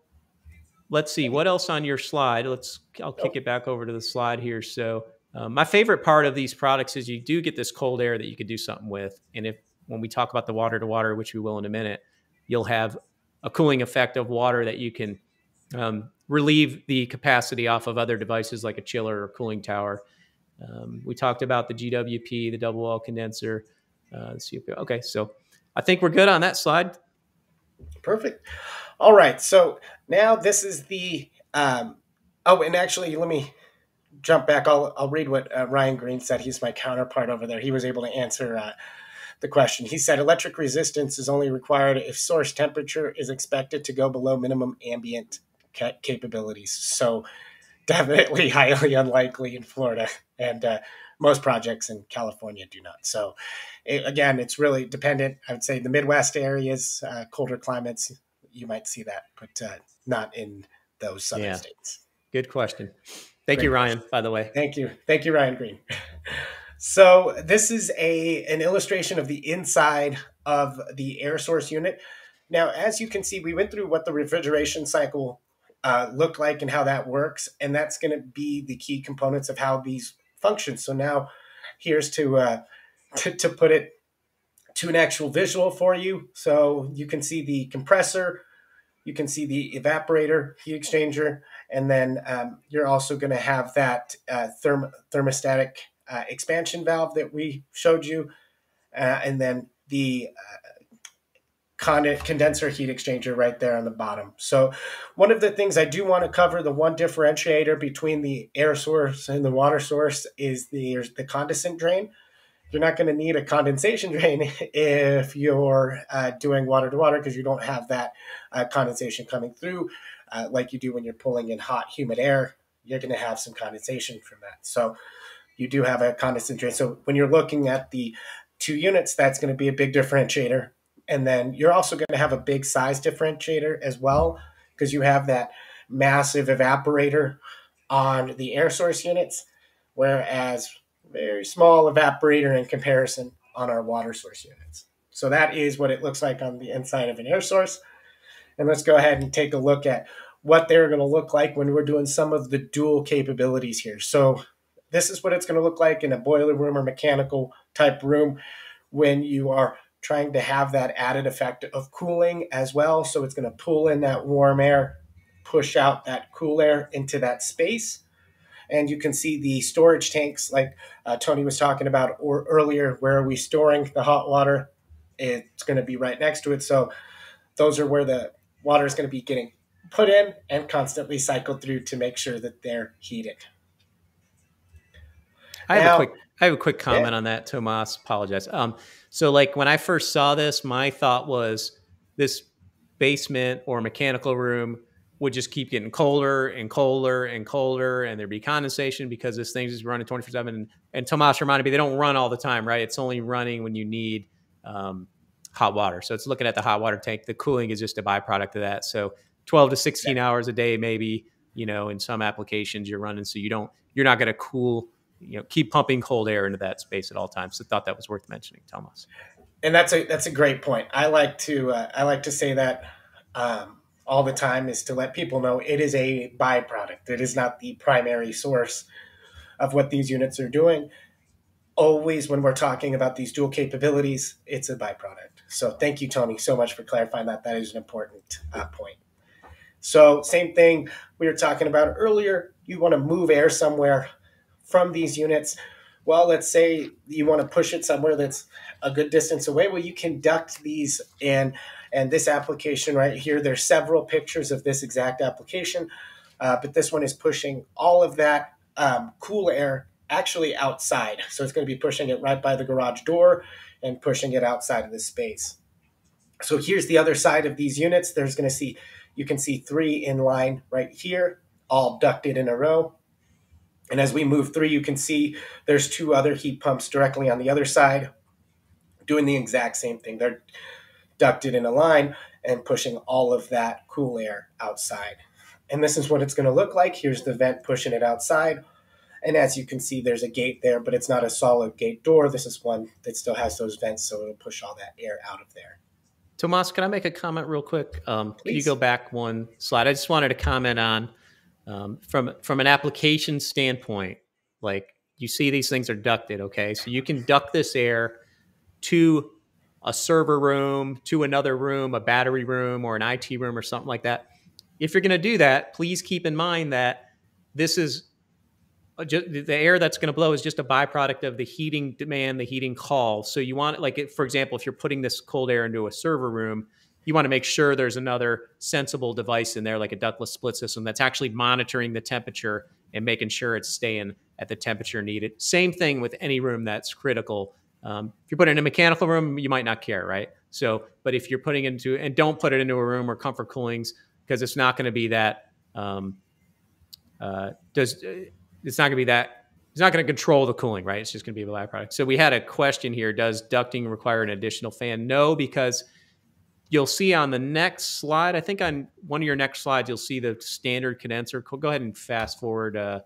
let's see what else on your slide. Let's I'll kick it back over to the slide here. So uh, my favorite part of these products is you do get this cold air that you could do something with, and if when we talk about the water to water, which we will in a minute, you'll have a cooling effect of water that you can um, relieve the capacity off of other devices like a chiller or cooling tower. Um, we talked about the GWP, the double wall condenser. Uh, okay, so I think we're good on that slide. Perfect. All right, so now this is the. Um, oh, and actually, let me jump back. I'll I'll read what uh, Ryan Green said. He's my counterpart over there. He was able to answer uh, the question. He said electric resistance is only required if source temperature is expected to go below minimum ambient ca- capabilities. So definitely highly unlikely in Florida, and uh, most projects in California do not. So it, again, it's really dependent. I would say the Midwest areas, uh, colder climates, you might see that, but uh, not in those southern yeah. states. Good question. Thank Great you, Ryan. Question. By the way, thank you, thank you, Ryan Green. So this is a an illustration of the inside of the air source unit. Now, as you can see, we went through what the refrigeration cycle uh, looked like and how that works, and that's going to be the key components of how these function. So now, here's to, uh, to to put it to an actual visual for you. So you can see the compressor, you can see the evaporator, heat exchanger, and then um, you're also going to have that uh, therm- thermostatic uh, expansion valve that we showed you, uh, and then the uh, condenser heat exchanger right there on the bottom. So one of the things I do want to cover, the one differentiator between the air source and the water source is the, the condensate drain. You're not going to need a condensation drain if you're uh, doing water to water because you don't have that uh, condensation coming through uh, like you do when you're pulling in hot, humid air. You're going to have some condensation from that. So you do have a condensate drain. So when you're looking at the two units, that's going to be a big differentiator. And then you're also going to have a big size differentiator as well, because you have that massive evaporator on the air source units, whereas very small evaporator in comparison on our water source units. So that is what it looks like on the inside of an air source. And let's go ahead and take a look at what they're going to look like when we're doing some of the dual capabilities here. So this is what it's going to look like in a boiler room or mechanical type room when you are trying to have that added effect of cooling as well. So it's going to pull in that warm air, push out that cool air into that space. And you can see the storage tanks, like uh, Tony was talking about or earlier, where are we storing the hot water? It's going to be right next to it. So those are where the water is going to be getting put in and constantly cycled through to make sure that they're heated. I have a quick I have a quick comment yeah. on that, Tomas. Apologize. Um, so like when I first saw this, my thought was this basement or mechanical room would just keep getting colder and colder and colder, and there'd be condensation because this thing is running 24 7. And, and Tomas reminded me they don't run all the time, right? It's only running when you need um, hot water. So it's looking at the hot water tank. The cooling is just a byproduct of that. So 12 to 16 yeah. hours a day, maybe, you know, in some applications you're running. So you don't, you're not going to cool you know keep pumping cold air into that space at all times. So I thought that was worth mentioning, Tomas. And that's a that's a great point. I like to uh, I like to say that um, all the time is to let people know it is a byproduct. It is not the primary source of what these units are doing. Always, when we're talking about these dual capabilities, it's a byproduct. So, thank you, Tony, so much for clarifying that. That is an important uh, point. So same thing we were talking about earlier. You want to move air somewhere from these units. Well, let's say you want to push it somewhere that's a good distance away. Well, you conduct these in. And this application right here, there's several pictures of this exact application, uh, but this one is pushing all of that um, cool air actually outside. So it's going to be pushing it right by the garage door and pushing it outside of the space. So here's the other side of these units. There's going to see, you can see three in line right here, all ducted in a row. And as we move through, you can see there's two other heat pumps directly on the other side doing the exact same thing. They're ducted in a line and pushing all of that cool air outside. And this is what it's going to look like. Here's the vent pushing it outside. And as you can see, there's a gate there, but it's not a solid gate door. This is one that still has those vents, so it'll push all that air out of there. Tomas, can I make a comment real quick? Um, can you go back one slide? I just wanted to comment on um, from from an application standpoint. Like you see, these things are ducted. Okay, so you can duct this air to a server room, to another room, a battery room, or an IT room, or something like that. If you're going to do that, please keep in mind that this is the air that's going to blow is just a byproduct of the heating demand, the heating call. So you want, like, for example, if you're putting this cold air into a server room, you want to make sure there's another sensible device in there, like a ductless split system, that's actually monitoring the temperature and making sure it's staying at the temperature needed. Same thing with any room that's critical. Um, if you put it in a mechanical room, you might not care, right? So, but if you're putting it into, and don't put it into a room or comfort cooling's, because it's not going to be that. Um, uh, does it's not going to be that it's not going to control the cooling, right? It's just going to be a byproduct. So we had a question here: Does ducting require an additional fan? No, because you'll see on the next slide. I think on one of your next slides, you'll see the standard condenser. Go ahead and fast forward uh,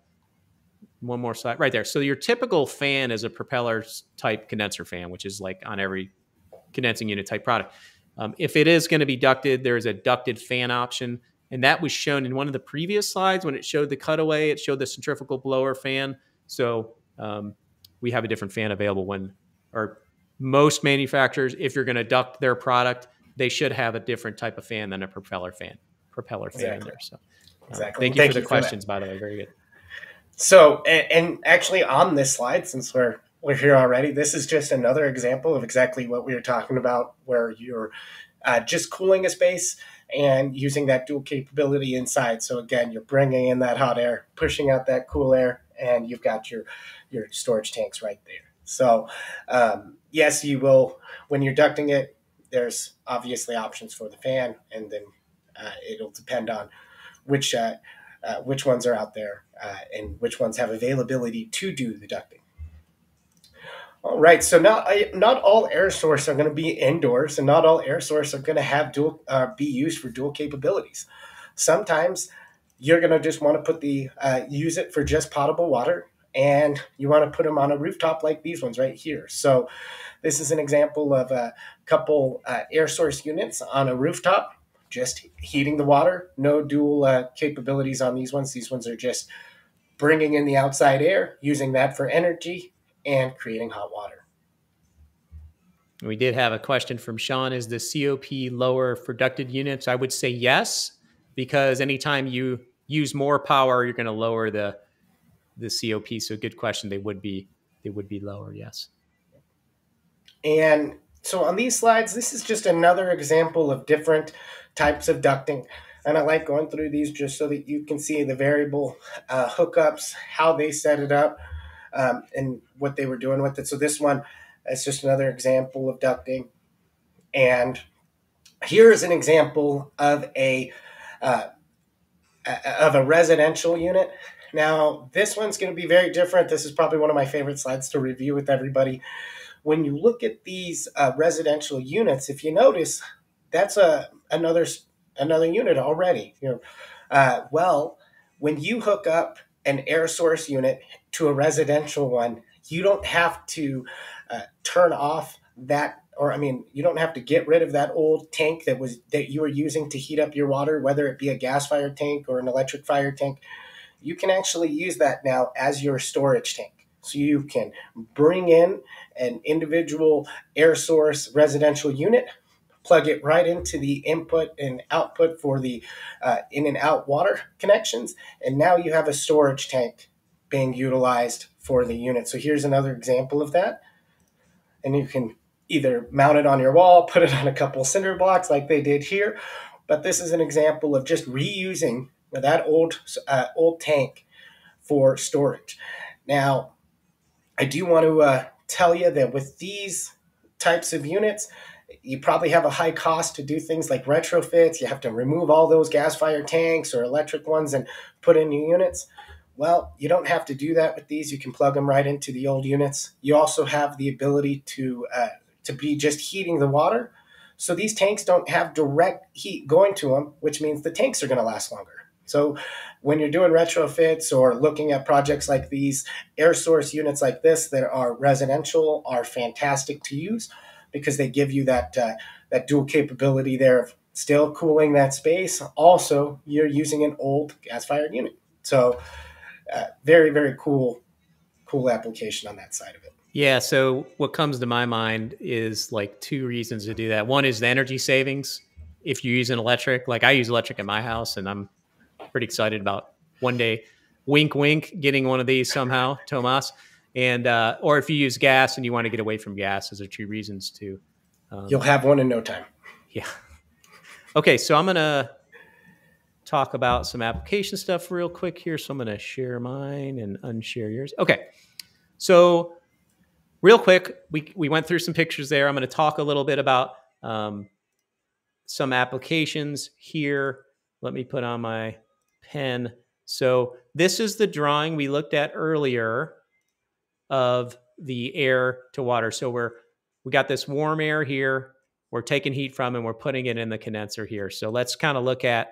one more slide right there. So your typical fan is a propeller type condenser fan, which is like on every condensing unit type product. Um, if it is going to be ducted, there is a ducted fan option. And that was shown in one of the previous slides when it showed the cutaway. It showed the centrifugal blower fan. So um, we have a different fan available when, or most manufacturers, if you're going to duct their product, they should have a different type of fan than a propeller fan, propeller fan exactly. in there. So uh, exactly. thank you thank for the questions, by the way. Very good. So, and, and actually on this slide, since we're we're here already, this is just another example of exactly what we were talking about, where you're uh, just cooling a space and using that dual capability inside. So again, you're bringing in that hot air, pushing out that cool air, and you've got your your storage tanks right there. So um, yes, you will when you're ducting it. There's obviously options for the fan, and then uh, it'll depend on which uh, uh which ones are out there uh, and which ones have availability to do the ducting. All right, so not not all air source are going to be indoors, and not all air source are going to have dual uh, be used for dual capabilities. Sometimes you're going to just want to put the uh, use it for just potable water, and you want to put them on a rooftop like these ones right here. So this is an example of a couple uh, air source units on a rooftop, just heating the water. No dual uh, capabilities on these ones. These ones are just bringing in the outside air, using that for energy and creating hot water. We did have a question from Sean Is the COP lower for ducted units? I would say yes, because anytime you use more power, you're going to lower the the COP. So good question. They would be they would be lower, yes. And so on these slides, this is just another example of different types of ducting. And I like going through these just so that you can see the variable uh, hookups, how they set it up, um, and what they were doing with it. So this one is just another example of ducting. And here is an example of a uh, of a residential unit. Now, this one's going to be very different. This is probably one of my favorite slides to review with everybody. When you look at these uh, residential units, if you notice, that's a another another unit already. You know, uh, well, when you hook up an air source unit to a residential one, you don't have to uh, turn off that or I mean, you don't have to get rid of that old tank that was that you were using to heat up your water, whether it be a gas fired tank or an electric fire tank. You can actually use that now as your storage tank. So you can bring in an individual air source residential unit, plug it right into the input and output for the uh, in and out water connections. And now you have a storage tank being utilized for the unit. So here's another example of that. And you can either mount it on your wall, put it on a couple cinder blocks like they did here. But this is an example of just reusing that old uh, old tank for storage. Now, I do want to uh, tell you that with these types of units, you probably have a high cost to do things like retrofits. You have to remove all those gas fired tanks or electric ones and put in new units. Well, you don't have to do that with these. You can plug them right into the old units. You also have the ability to uh, to be just heating the water. So these tanks don't have direct heat going to them, which means the tanks are going to last longer. So when you're doing retrofits or looking at projects like these, air source units like this that are residential are fantastic to use because they give you that uh, that dual capability there of still cooling that space. Also, you're using an old gas-fired unit, so uh, very very cool cool application on that side of it. Yeah. So what comes to my mind is like two reasons to do that. One is the energy savings. If you use an electric, like I use electric in my house, and I'm pretty excited about one day, wink, wink, getting one of these somehow, Tomas. And uh, or if you use gas and you want to get away from gas, those are two reasons to. Um, You'll have one in no time. Yeah. Okay, so I'm gonna talk about some application stuff real quick here. So I'm gonna share mine and unshare yours. Okay, so real quick, we we went through some pictures there. I'm gonna talk a little bit about um, some applications here. Let me put on my pen. So this is the drawing we looked at earlier of the air to water. So we're we got this warm air here. We're taking heat from and we're putting it in the condenser here. So let's kind of look at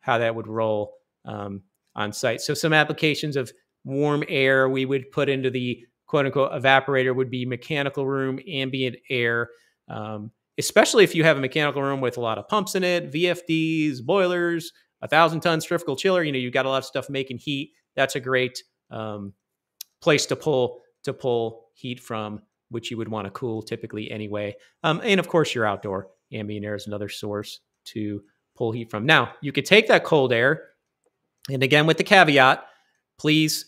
how that would roll um, on site. So some applications of warm air we would put into the quote unquote evaporator would be mechanical room ambient air. Um, especially if you have a mechanical room with a lot of pumps in it, VFDs, boilers, a thousand ton centrifugal chiller, you know, you've got a lot of stuff making heat. That's a great um, place to pull to pull heat from, which you would want to cool typically anyway. Um, and of course, your outdoor ambient air is another source to pull heat from. Now, you could take that cold air, and again with the caveat, please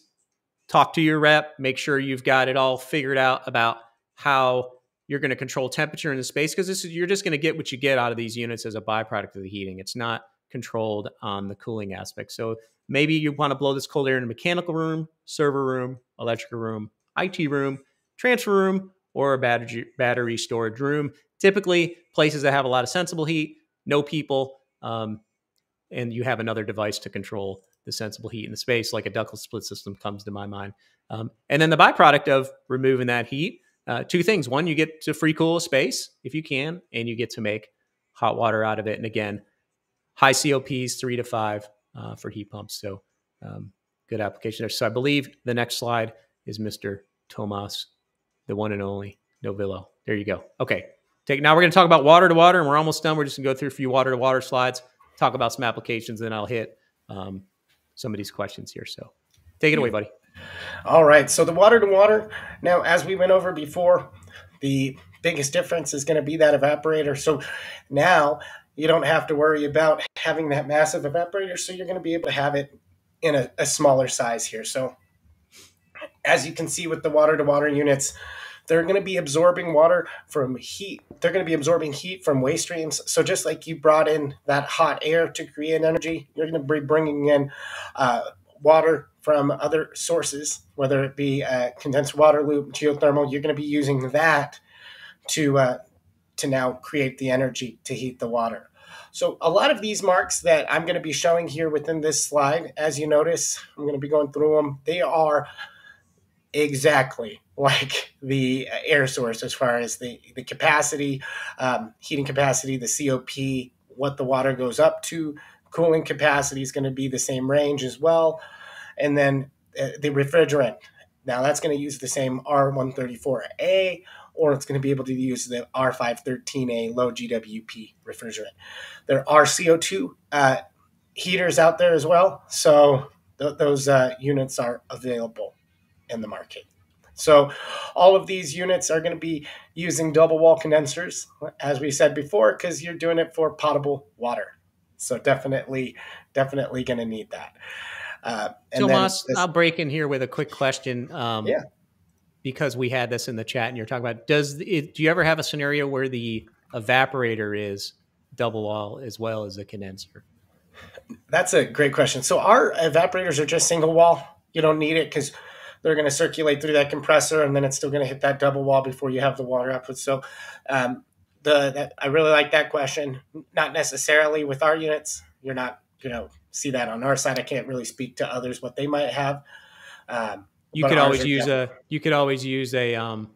talk to your rep, make sure you've got it all figured out about how you're going to control temperature in the space because this is you're just going to get what you get out of these units as a byproduct of the heating. It's not controlled on the cooling aspect. So maybe you want to blow this cold air in a mechanical room, server room, electrical room, IT room, transfer room, or a battery, battery storage room. Typically, places that have a lot of sensible heat, no people, um, and you have another device to control the sensible heat in the space, like a ductless split system comes to my mind. Um, and then the byproduct of removing that heat, uh, two things. One, you get to free cool space if you can, and you get to make hot water out of it. And again, high COPs, three to five uh, for heat pumps. So um, good application there. So I believe the next slide is Mr. Tomas, the one and only Novillo. There you go. Okay. Take now we're going to talk about water to water, and we're almost done. We're just going to go through a few water to water slides, talk about some applications, and I'll hit um, some of these questions here. So take it away, buddy. All right. So the water to water. Now, as we went over before, the biggest difference is going to be that evaporator. So now you don't have to worry about having that massive evaporator. So you're going to be able to have it in a, a smaller size here. So as you can see with the water to water units, they're going to be absorbing water from heat. They're going to be absorbing heat from waste streams. So just like you brought in that hot air to create energy, you're going to be bringing in uh, water from other sources, whether it be a condensed water loop, geothermal. You're going to be using that to uh, to now create the energy to heat the water. So a lot of these marks that I'm going to be showing here within this slide, as you notice, I'm going to be going through them. They are exactly like the air source as far as the, the capacity, um, heating capacity, the COP, what the water goes up to. Cooling capacity is going to be the same range as well. And then uh, the refrigerant. Now that's going to use the same R134A or it's going to be able to use the R513A low GWP refrigerant. There are CO2 uh, heaters out there as well, so th- those uh, units are available in the market. So all of these units are going to be using double wall condensers, as we said before, because you're doing it for potable water. So definitely, definitely going to need that. Uh, Tomas, this, I'll break in here with a quick question. Um, yeah. Because we had this in the chat, and you're talking about does it, do you ever have a scenario where the evaporator is double wall as well as the condenser? That's a great question. So our evaporators are just single wall. You don't need it because they're going to circulate through that compressor, and then it's still going to hit that double wall before you have the water output. So um, the that, I really like that question. Not necessarily with our units. You're not you know see that on our side. I can't really speak to others what they might have. Um, you could always use a you could always use a um,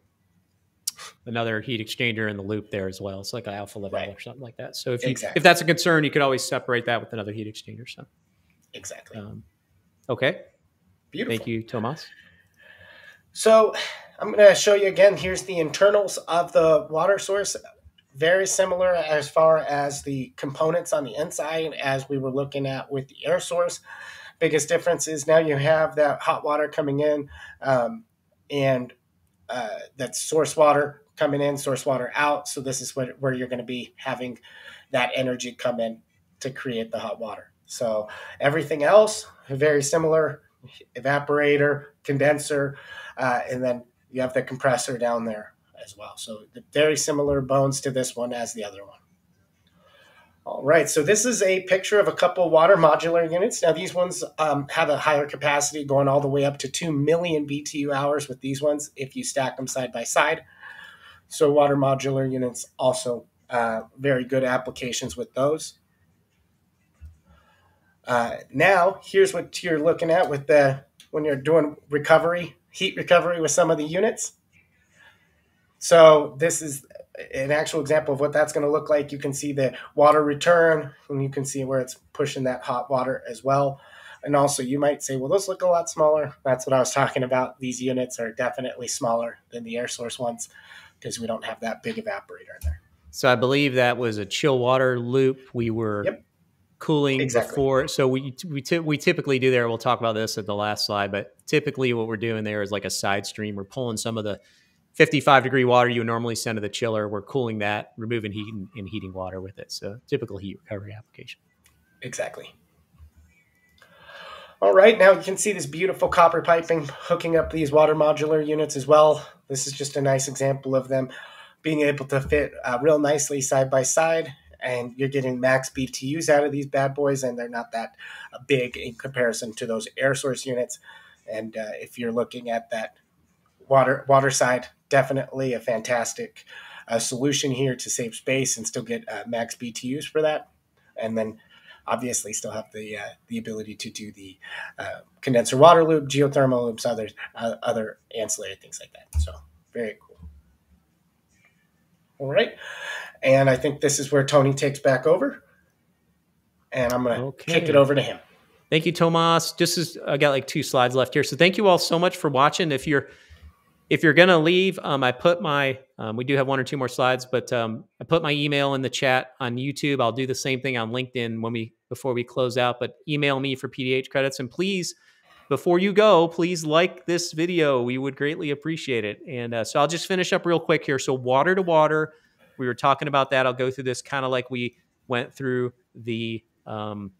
another heat exchanger in the loop there as well. It's like an Alfa Laval right. or something like that. So if you exactly. if that's a concern, you could always separate that with another heat exchanger. So exactly. Um, okay. Beautiful. Thank you, Tomas. So I'm going to show you again. Here's the internals of the water source. Very similar as far as the components on the inside as we were looking at with the air source. Biggest difference is now you have that hot water coming in um, and uh, source water coming in, source water out. So this is what, where you're going to be having that energy come in to create the hot water. So everything else very similar evaporator, condenser, uh, and then you have the compressor down there as well. So very similar bones to this one as the other one. All right, so this is a picture of a couple water modular units. Now these ones um, have a higher capacity going all the way up to 2 million BTU hours with these ones if you stack them side by side. So water modular units also uh, very good applications with those. Uh, now here's what you're looking at with the when you're doing recovery, heat recovery with some of the units. So this is an actual example of what that's going to look like. You can see the water return, and you can see where it's pushing that hot water as well. And also, you might say, well, those look a lot smaller. That's what I was talking about. These units are definitely smaller than the air source ones because we don't have that big evaporator in there. So I believe that was a chill water loop. We were yep. Cooling exactly. before. So we we, t- we typically do there. We'll talk about this at the last slide, but typically what we're doing there is like a side stream. We're pulling some of the 55 degree water you would normally send to the chiller. We're cooling that, removing heat and, and heating water with it. So typical heat recovery application. Exactly. All right, now you can see this beautiful copper piping hooking up these water modular units as well. This is just a nice example of them being able to fit uh, real nicely side by side and you're getting max BTUs out of these bad boys, and they're not that uh, big in comparison to those air source units. And uh, if you're looking at that water water side, definitely a fantastic uh, solution here to save space and still get uh, max BTUs for that. And then obviously still have the uh, the ability to do the uh, condenser water loop, geothermal loops, other other ancillary things like that. So very cool. All right, and I think this is where Tony takes back over, and I'm gonna okay. kick it over to him. Thank you, Tomas. Just as I got like two slides left here, so thank you all so much for watching. If you're if you're going to leave, um, I put my, um, we do have one or two more slides, but um, I put my email in the chat on YouTube. I'll do the same thing on LinkedIn when we, before we close out, but email me for PDH credits. And please, before you go, please like this video. We would greatly appreciate it. And uh, so I'll just finish up real quick here. So water to water, we were talking about that. I'll go through this kind of like we went through the um,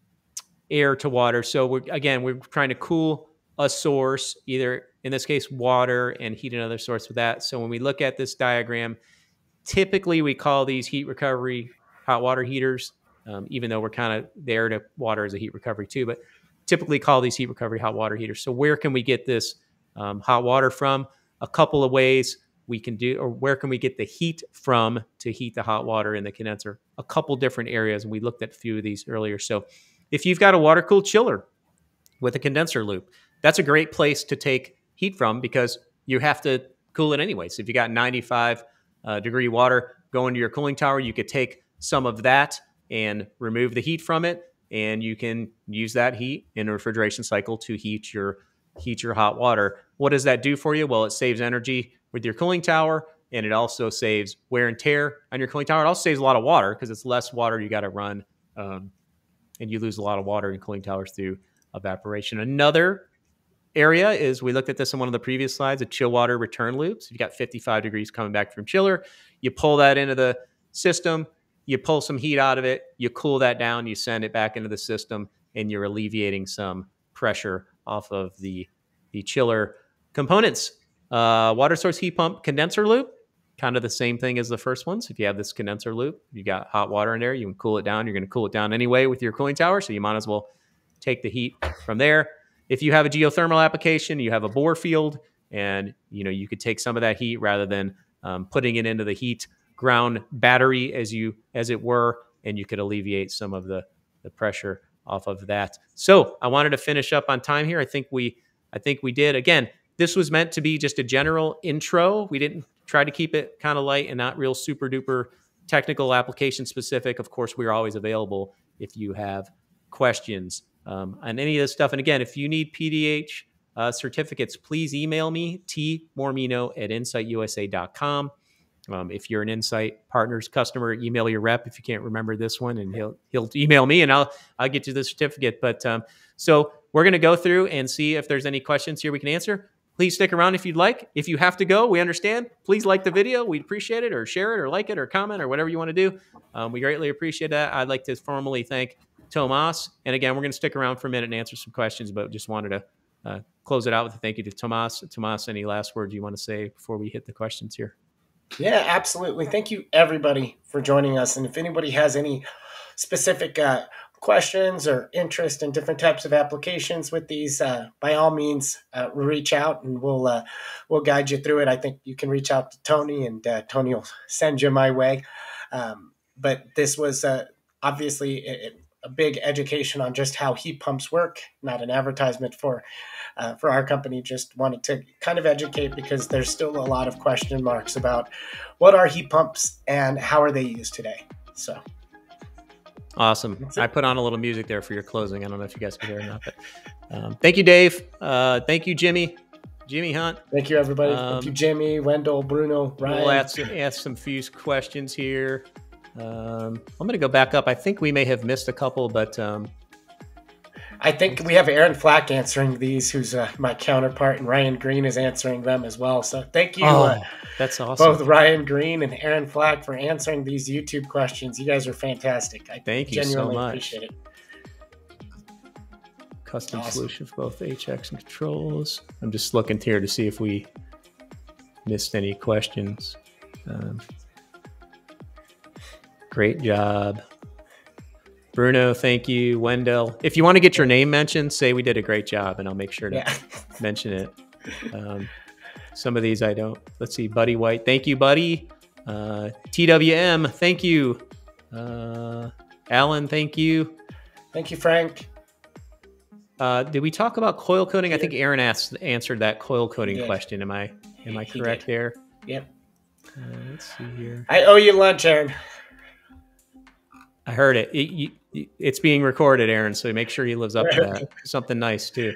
air to water. So we're, again, we're trying to cool a source, either in this case, water and heat another source with that. So when we look at this diagram, typically we call these heat recovery hot water heaters, um, even though we're kind of there to water as a heat recovery too, but typically call these heat recovery hot water heaters. So where can we get this um, hot water from? A couple of ways we can do, or where can we get the heat from to heat the hot water in the condenser? A couple different areas, and we looked at a few of these earlier. So if you've got a water cooled chiller with a condenser loop, that's a great place to take heat from because you have to cool it anyways. If you got 95 uh, degree water going to your cooling tower, you could take some of that and remove the heat from it, and you can use that heat in a refrigeration cycle to heat your heat your hot water. What does that do for you? Well, it saves energy with your cooling tower, and it also saves wear and tear on your cooling tower. It also saves a lot of water because it's less water you got to run, um, and you lose a lot of water in cooling towers through evaporation. Another area is we looked at this in one of the previous slides, a chill water return loop. So you've got 55 degrees coming back from chiller. You pull that into the system, you pull some heat out of it, you cool that down, you send it back into the system, and you're alleviating some pressure off of the, the chiller components. Uh, water source heat pump condenser loop, kind of the same thing as the first ones. If you have this condenser loop, you got hot water in there, you can cool it down. You're going to cool it down anyway with your cooling tower, so you might as well take the heat from there. If you have a geothermal application, you have a bore field, and you know you could take some of that heat rather than um, putting it into the heat ground battery as you as it were, and you could alleviate some of the the pressure off of that. So I wanted to finish up on time here. I think we I think we did. Again, this was meant to be just a general intro. We didn't try to keep it kind of light and not real super duper technical application specific. Of course, we're always available if you have questions um, on any of this stuff. And again, if you need PDH uh, certificates, please email me, tmormino at insightUSA.com. Um, if you're an Insight Partners customer, email your rep if you can't remember this one, and he'll he'll email me, and I'll I'll get you the certificate. But um, so we're going to go through and see if there's any questions here we can answer. Please stick around if you'd like. If you have to go, we understand. Please like the video. We'd appreciate it, or share it, or like it, or comment, or whatever you want to do. Um, we greatly appreciate that. I'd like to formally thank Tomas. And again, we're going to stick around for a minute and answer some questions, but just wanted to uh, close it out with a thank you to Tomas. Tomas, any last words you want to say before we hit the questions here? Yeah, absolutely. Thank you, everybody, for joining us. And if anybody has any specific uh, questions or interest in different types of applications with these, uh, by all means, uh, reach out and we'll uh, we'll guide you through it. I think you can reach out to Tony, and uh, Tony will send you my way. Um, but this was uh, obviously a, a, big education on just how heat pumps work, not an advertisement for. Uh, for our company, just wanted to kind of educate because there's still a lot of question marks about what are heat pumps and how are they used today. So Awesome. I put on a little music there for your closing. I don't know if you guys can hear or not, but um, thank you, Dave. Uh, thank you, Jimmy. Jimmy Hunt. Thank you, everybody. Um, thank you, Jimmy, Wendell, Bruno, Ryan. We'll ask, ask some few questions here. Um, I'm going to go back up. I think we may have missed a couple, but um, I think we have Aaron Flack answering these, who's uh, my counterpart, and Ryan Green is answering them as well. So thank you, oh, uh, that's awesome. Both Ryan Green and Aaron Flack for answering these YouTube questions. You guys are fantastic. I thank you so much. Appreciate it. Custom awesome. solution for both HX and controls. I'm just looking here to see if we missed any questions. Um, great job. Bruno, thank you. Wendell, if you want to get your name mentioned, say we did a great job, and I'll make sure to yeah. mention it. Um, some of these I don't. Let's see, Buddy White, thank you, Buddy. Uh, TWM, thank you. Uh, Alan, thank you. Thank you, Frank. Uh, did we talk about coil coating? I think Aaron asked answered that coil coating question. Am I am I correct there? Yep. Uh, let's see here. I owe you lunch, Aaron. I heard it. it you, it's being recorded, Aaron. So make sure he lives up to that. Something nice too.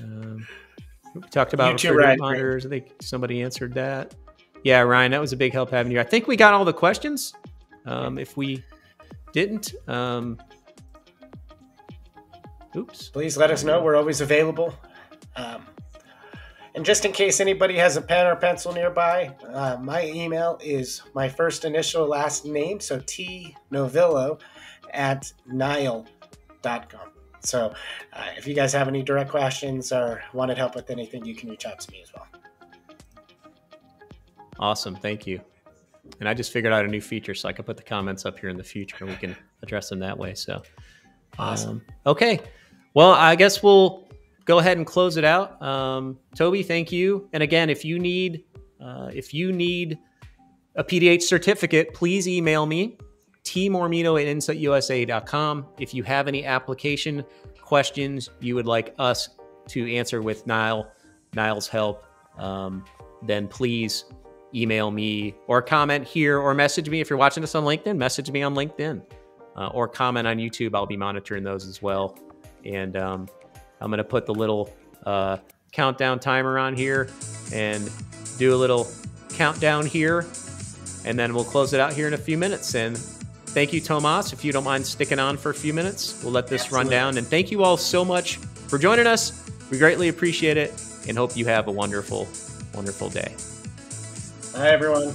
Um, we talked about refrigerant monitors. I think somebody answered that. Yeah, Ryan, that was a big help having you. I think we got all the questions. Um, if we didn't, um, oops. Please let us know. We're always available. Um, and just in case anybody has a pen or pencil nearby, uh, my email is my first initial last name, so T Novillo at nyle.com. So uh, if you guys have any direct questions or wanted help with anything, you can reach out to me as well. Awesome. Thank you. And I just figured out a new feature so I can put the comments up here in the future and we can address them that way. So, awesome. Um, okay. Well, I guess we'll go ahead and close it out. Um, Toby, thank you. And again, if you need uh, if you need a PDH certificate, please email me tmormino at insightUSA.com. If you have any application questions you would like us to answer with Nyle, Nyle's help, um, then please email me or comment here or message me. If you're watching this on LinkedIn, message me on LinkedIn uh, or comment on YouTube. I'll be monitoring those as well. And um, I'm going to put the little uh, countdown timer on here and do a little countdown here. And then we'll close it out here in a few minutes. And thank you, Tomas. If you don't mind sticking on for a few minutes, we'll let this Absolutely. run down. And thank you all so much for joining us. We greatly appreciate it and hope you have a wonderful, wonderful day. Bye, everyone.